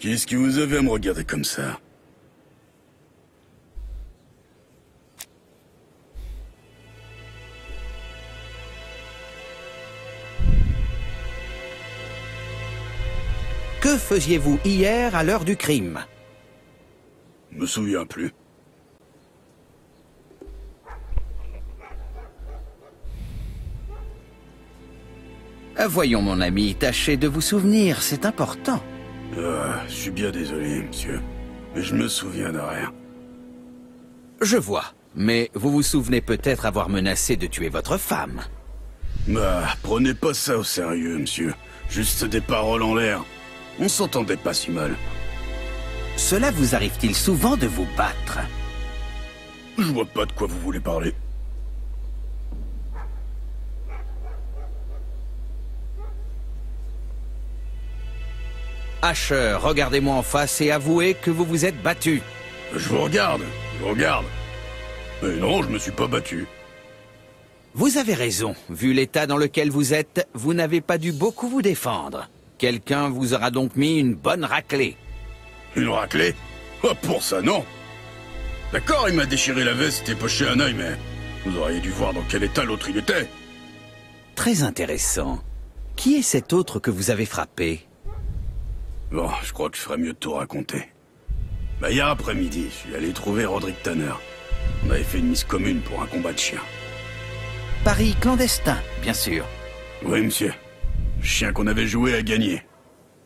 Qu'est-ce que vous avez à me regarder comme ça? Faisiez-vous hier à l'heure du crime Me souviens plus. Voyons, mon ami, tâchez de vous souvenir, c'est important. Ah, je suis bien désolé, monsieur. Mais je me souviens de rien. Je vois. Mais vous vous souvenez peut-être avoir menacé de tuer votre femme. Bah, prenez pas ça au sérieux, monsieur. Juste des paroles en l'air. On s'entendait pas si mal. Cela vous arrive-t-il souvent de vous battre? Je vois pas de quoi vous voulez parler. Asher, regardez-moi en face et avouez que vous vous êtes battu. Je vous regarde, je vous regarde. Mais non, je me suis pas battu. Vous avez raison. Vu l'état dans lequel vous êtes, vous n'avez pas dû beaucoup vous défendre. Quelqu'un vous aura donc mis une bonne raclée. Une raclée Oh, pour ça, non D'accord, il m'a déchiré la veste et poché un œil, mais... Vous auriez dû voir dans quel état l'autre il était. Très intéressant. Qui est cet autre que vous avez frappé? Bon, je crois que je ferais mieux de tout raconter. Bah, hier après-midi, je suis allé trouver Roderick Tanner. On avait fait une mise commune pour un combat de chiens. Paris clandestin, bien sûr. Oui, monsieur. Chien qu'on avait joué a gagné.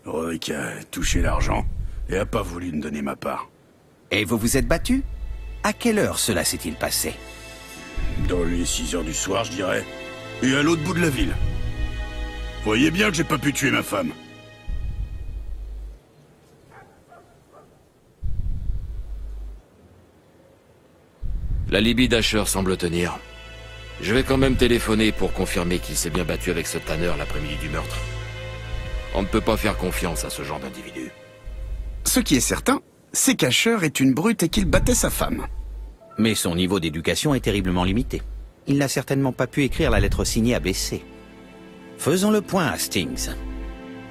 Roderick a touché l'argent et a pas voulu me donner ma part. Et vous vous êtes battu? À quelle heure cela s'est-il passé? Dans les 6 heures du soir, je dirais. Et à l'autre bout de la ville. Voyez bien que j'ai pas pu tuer ma femme. La Libye d'Asher semble tenir. Je vais quand même téléphoner pour confirmer qu'il s'est bien battu avec ce Tanner l'après-midi du meurtre. On ne peut pas faire confiance à ce genre d'individu. Ce qui est certain, c'est qu'Asher est une brute et qu'il battait sa femme. Mais son niveau d'éducation est terriblement limité. Il n'a certainement pas pu écrire la lettre signée ABC. Faisons le point, Hastings.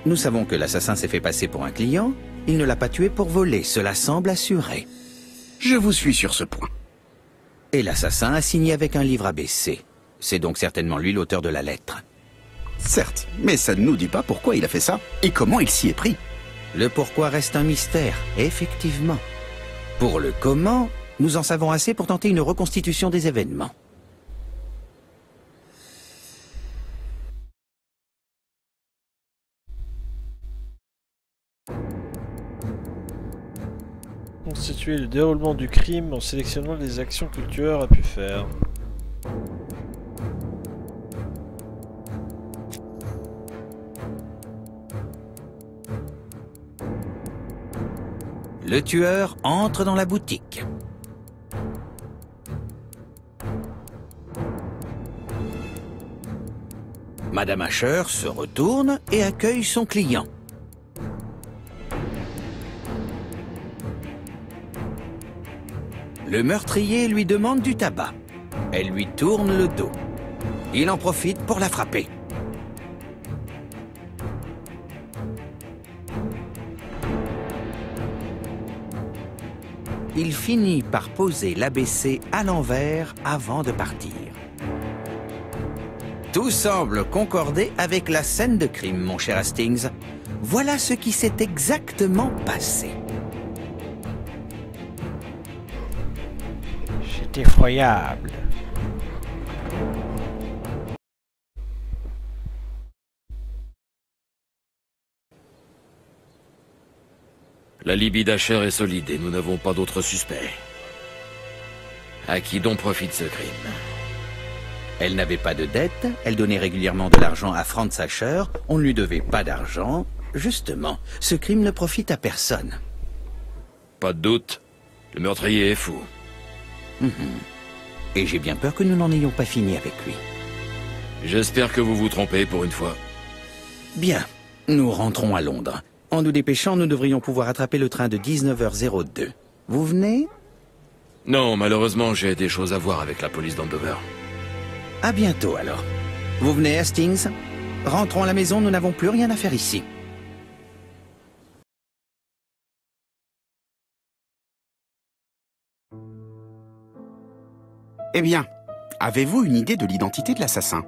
Nous savons que l'assassin s'est fait passer pour un client. Il ne l'a pas tué pour voler, cela semble assuré. Je vous suis sur ce point. Et l'assassin a signé avec un livre ABC. C'est donc certainement lui l'auteur de la lettre. Certes, mais ça ne nous dit pas pourquoi il a fait ça et comment il s'y est pris. Le pourquoi reste un mystère, effectivement. Pour le comment, nous en savons assez pour tenter une reconstitution des événements. Constituer le déroulement du crime en sélectionnant les actions que le tueur a pu faire. Le tueur entre dans la boutique. Madame Asher se retourne et accueille son client. Le meurtrier lui demande du tabac. Elle lui tourne le dos. Il en profite pour la frapper. Il finit par poser l'ABC à l'envers avant de partir. Tout semble concorder avec la scène de crime, mon cher Hastings. Voilà ce qui s'est exactement passé. C'est effroyable. La Libye d'Asher est solide et nous n'avons pas d'autres suspects. À qui donc profite ce crime? Elle n'avait pas de dette, elle donnait régulièrement de l'argent à Franz Asher, on ne lui devait pas d'argent. Justement, ce crime ne profite à personne. Pas de doute, le meurtrier est fou. Et j'ai bien peur que nous n'en ayons pas fini avec lui. J'espère que vous vous trompez pour une fois. Bien, nous rentrons à Londres. En nous dépêchant, nous devrions pouvoir attraper le train de 19h02. Vous venez? Non, malheureusement, j'ai des choses à voir avec la police d'Andover. À bientôt alors. Vous venez, Hastings? Rentrons à la maison, nous n'avons plus rien à faire ici. Eh bien, avez-vous une idée de l'identité de l'assassin?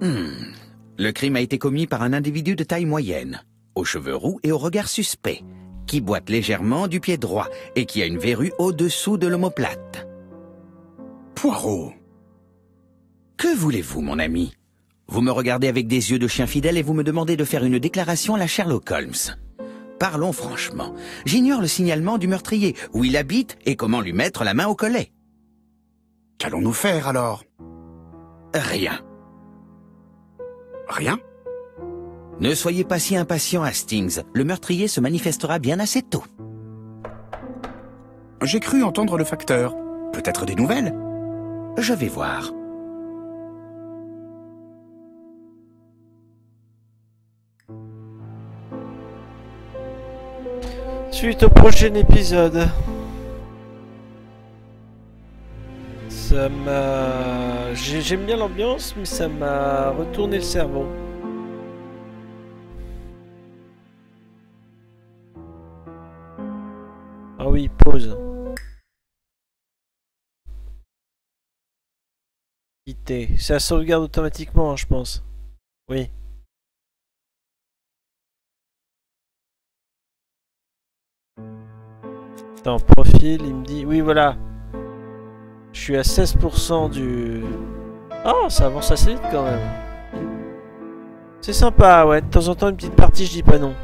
Hmm. Le crime a été commis par un individu de taille moyenne, aux cheveux roux et au regard suspect, qui boite légèrement du pied droit et qui a une verrue au-dessous de l'omoplate. Poirot Que voulez-vous, mon ami? Vous me regardez avec des yeux de chien fidèle et vous me demandez de faire une déclaration à la Sherlock Holmes. Parlons franchement. J'ignore le signalement du meurtrier, où il habite et comment lui mettre la main au collet. Qu'allons-nous faire alors? Rien. Rien? Ne soyez pas si impatient, Hastings. Le meurtrier se manifestera bien assez tôt. J'ai cru entendre le facteur. Peut-être des nouvelles? Je vais voir. Suite au prochain épisode. Ça m'a... j'ai- J'aime bien l'ambiance, mais ça m'a retourné le cerveau. Ah oui, pause. Quitter. Ça sauvegarde automatiquement, hein, je pense. Oui. Dans profil, il me dit... Oui, voilà. Je suis à 16% du... Oh, ça avance assez vite quand même. C'est sympa, ouais. De temps en temps, une petite partie, je dis pas non.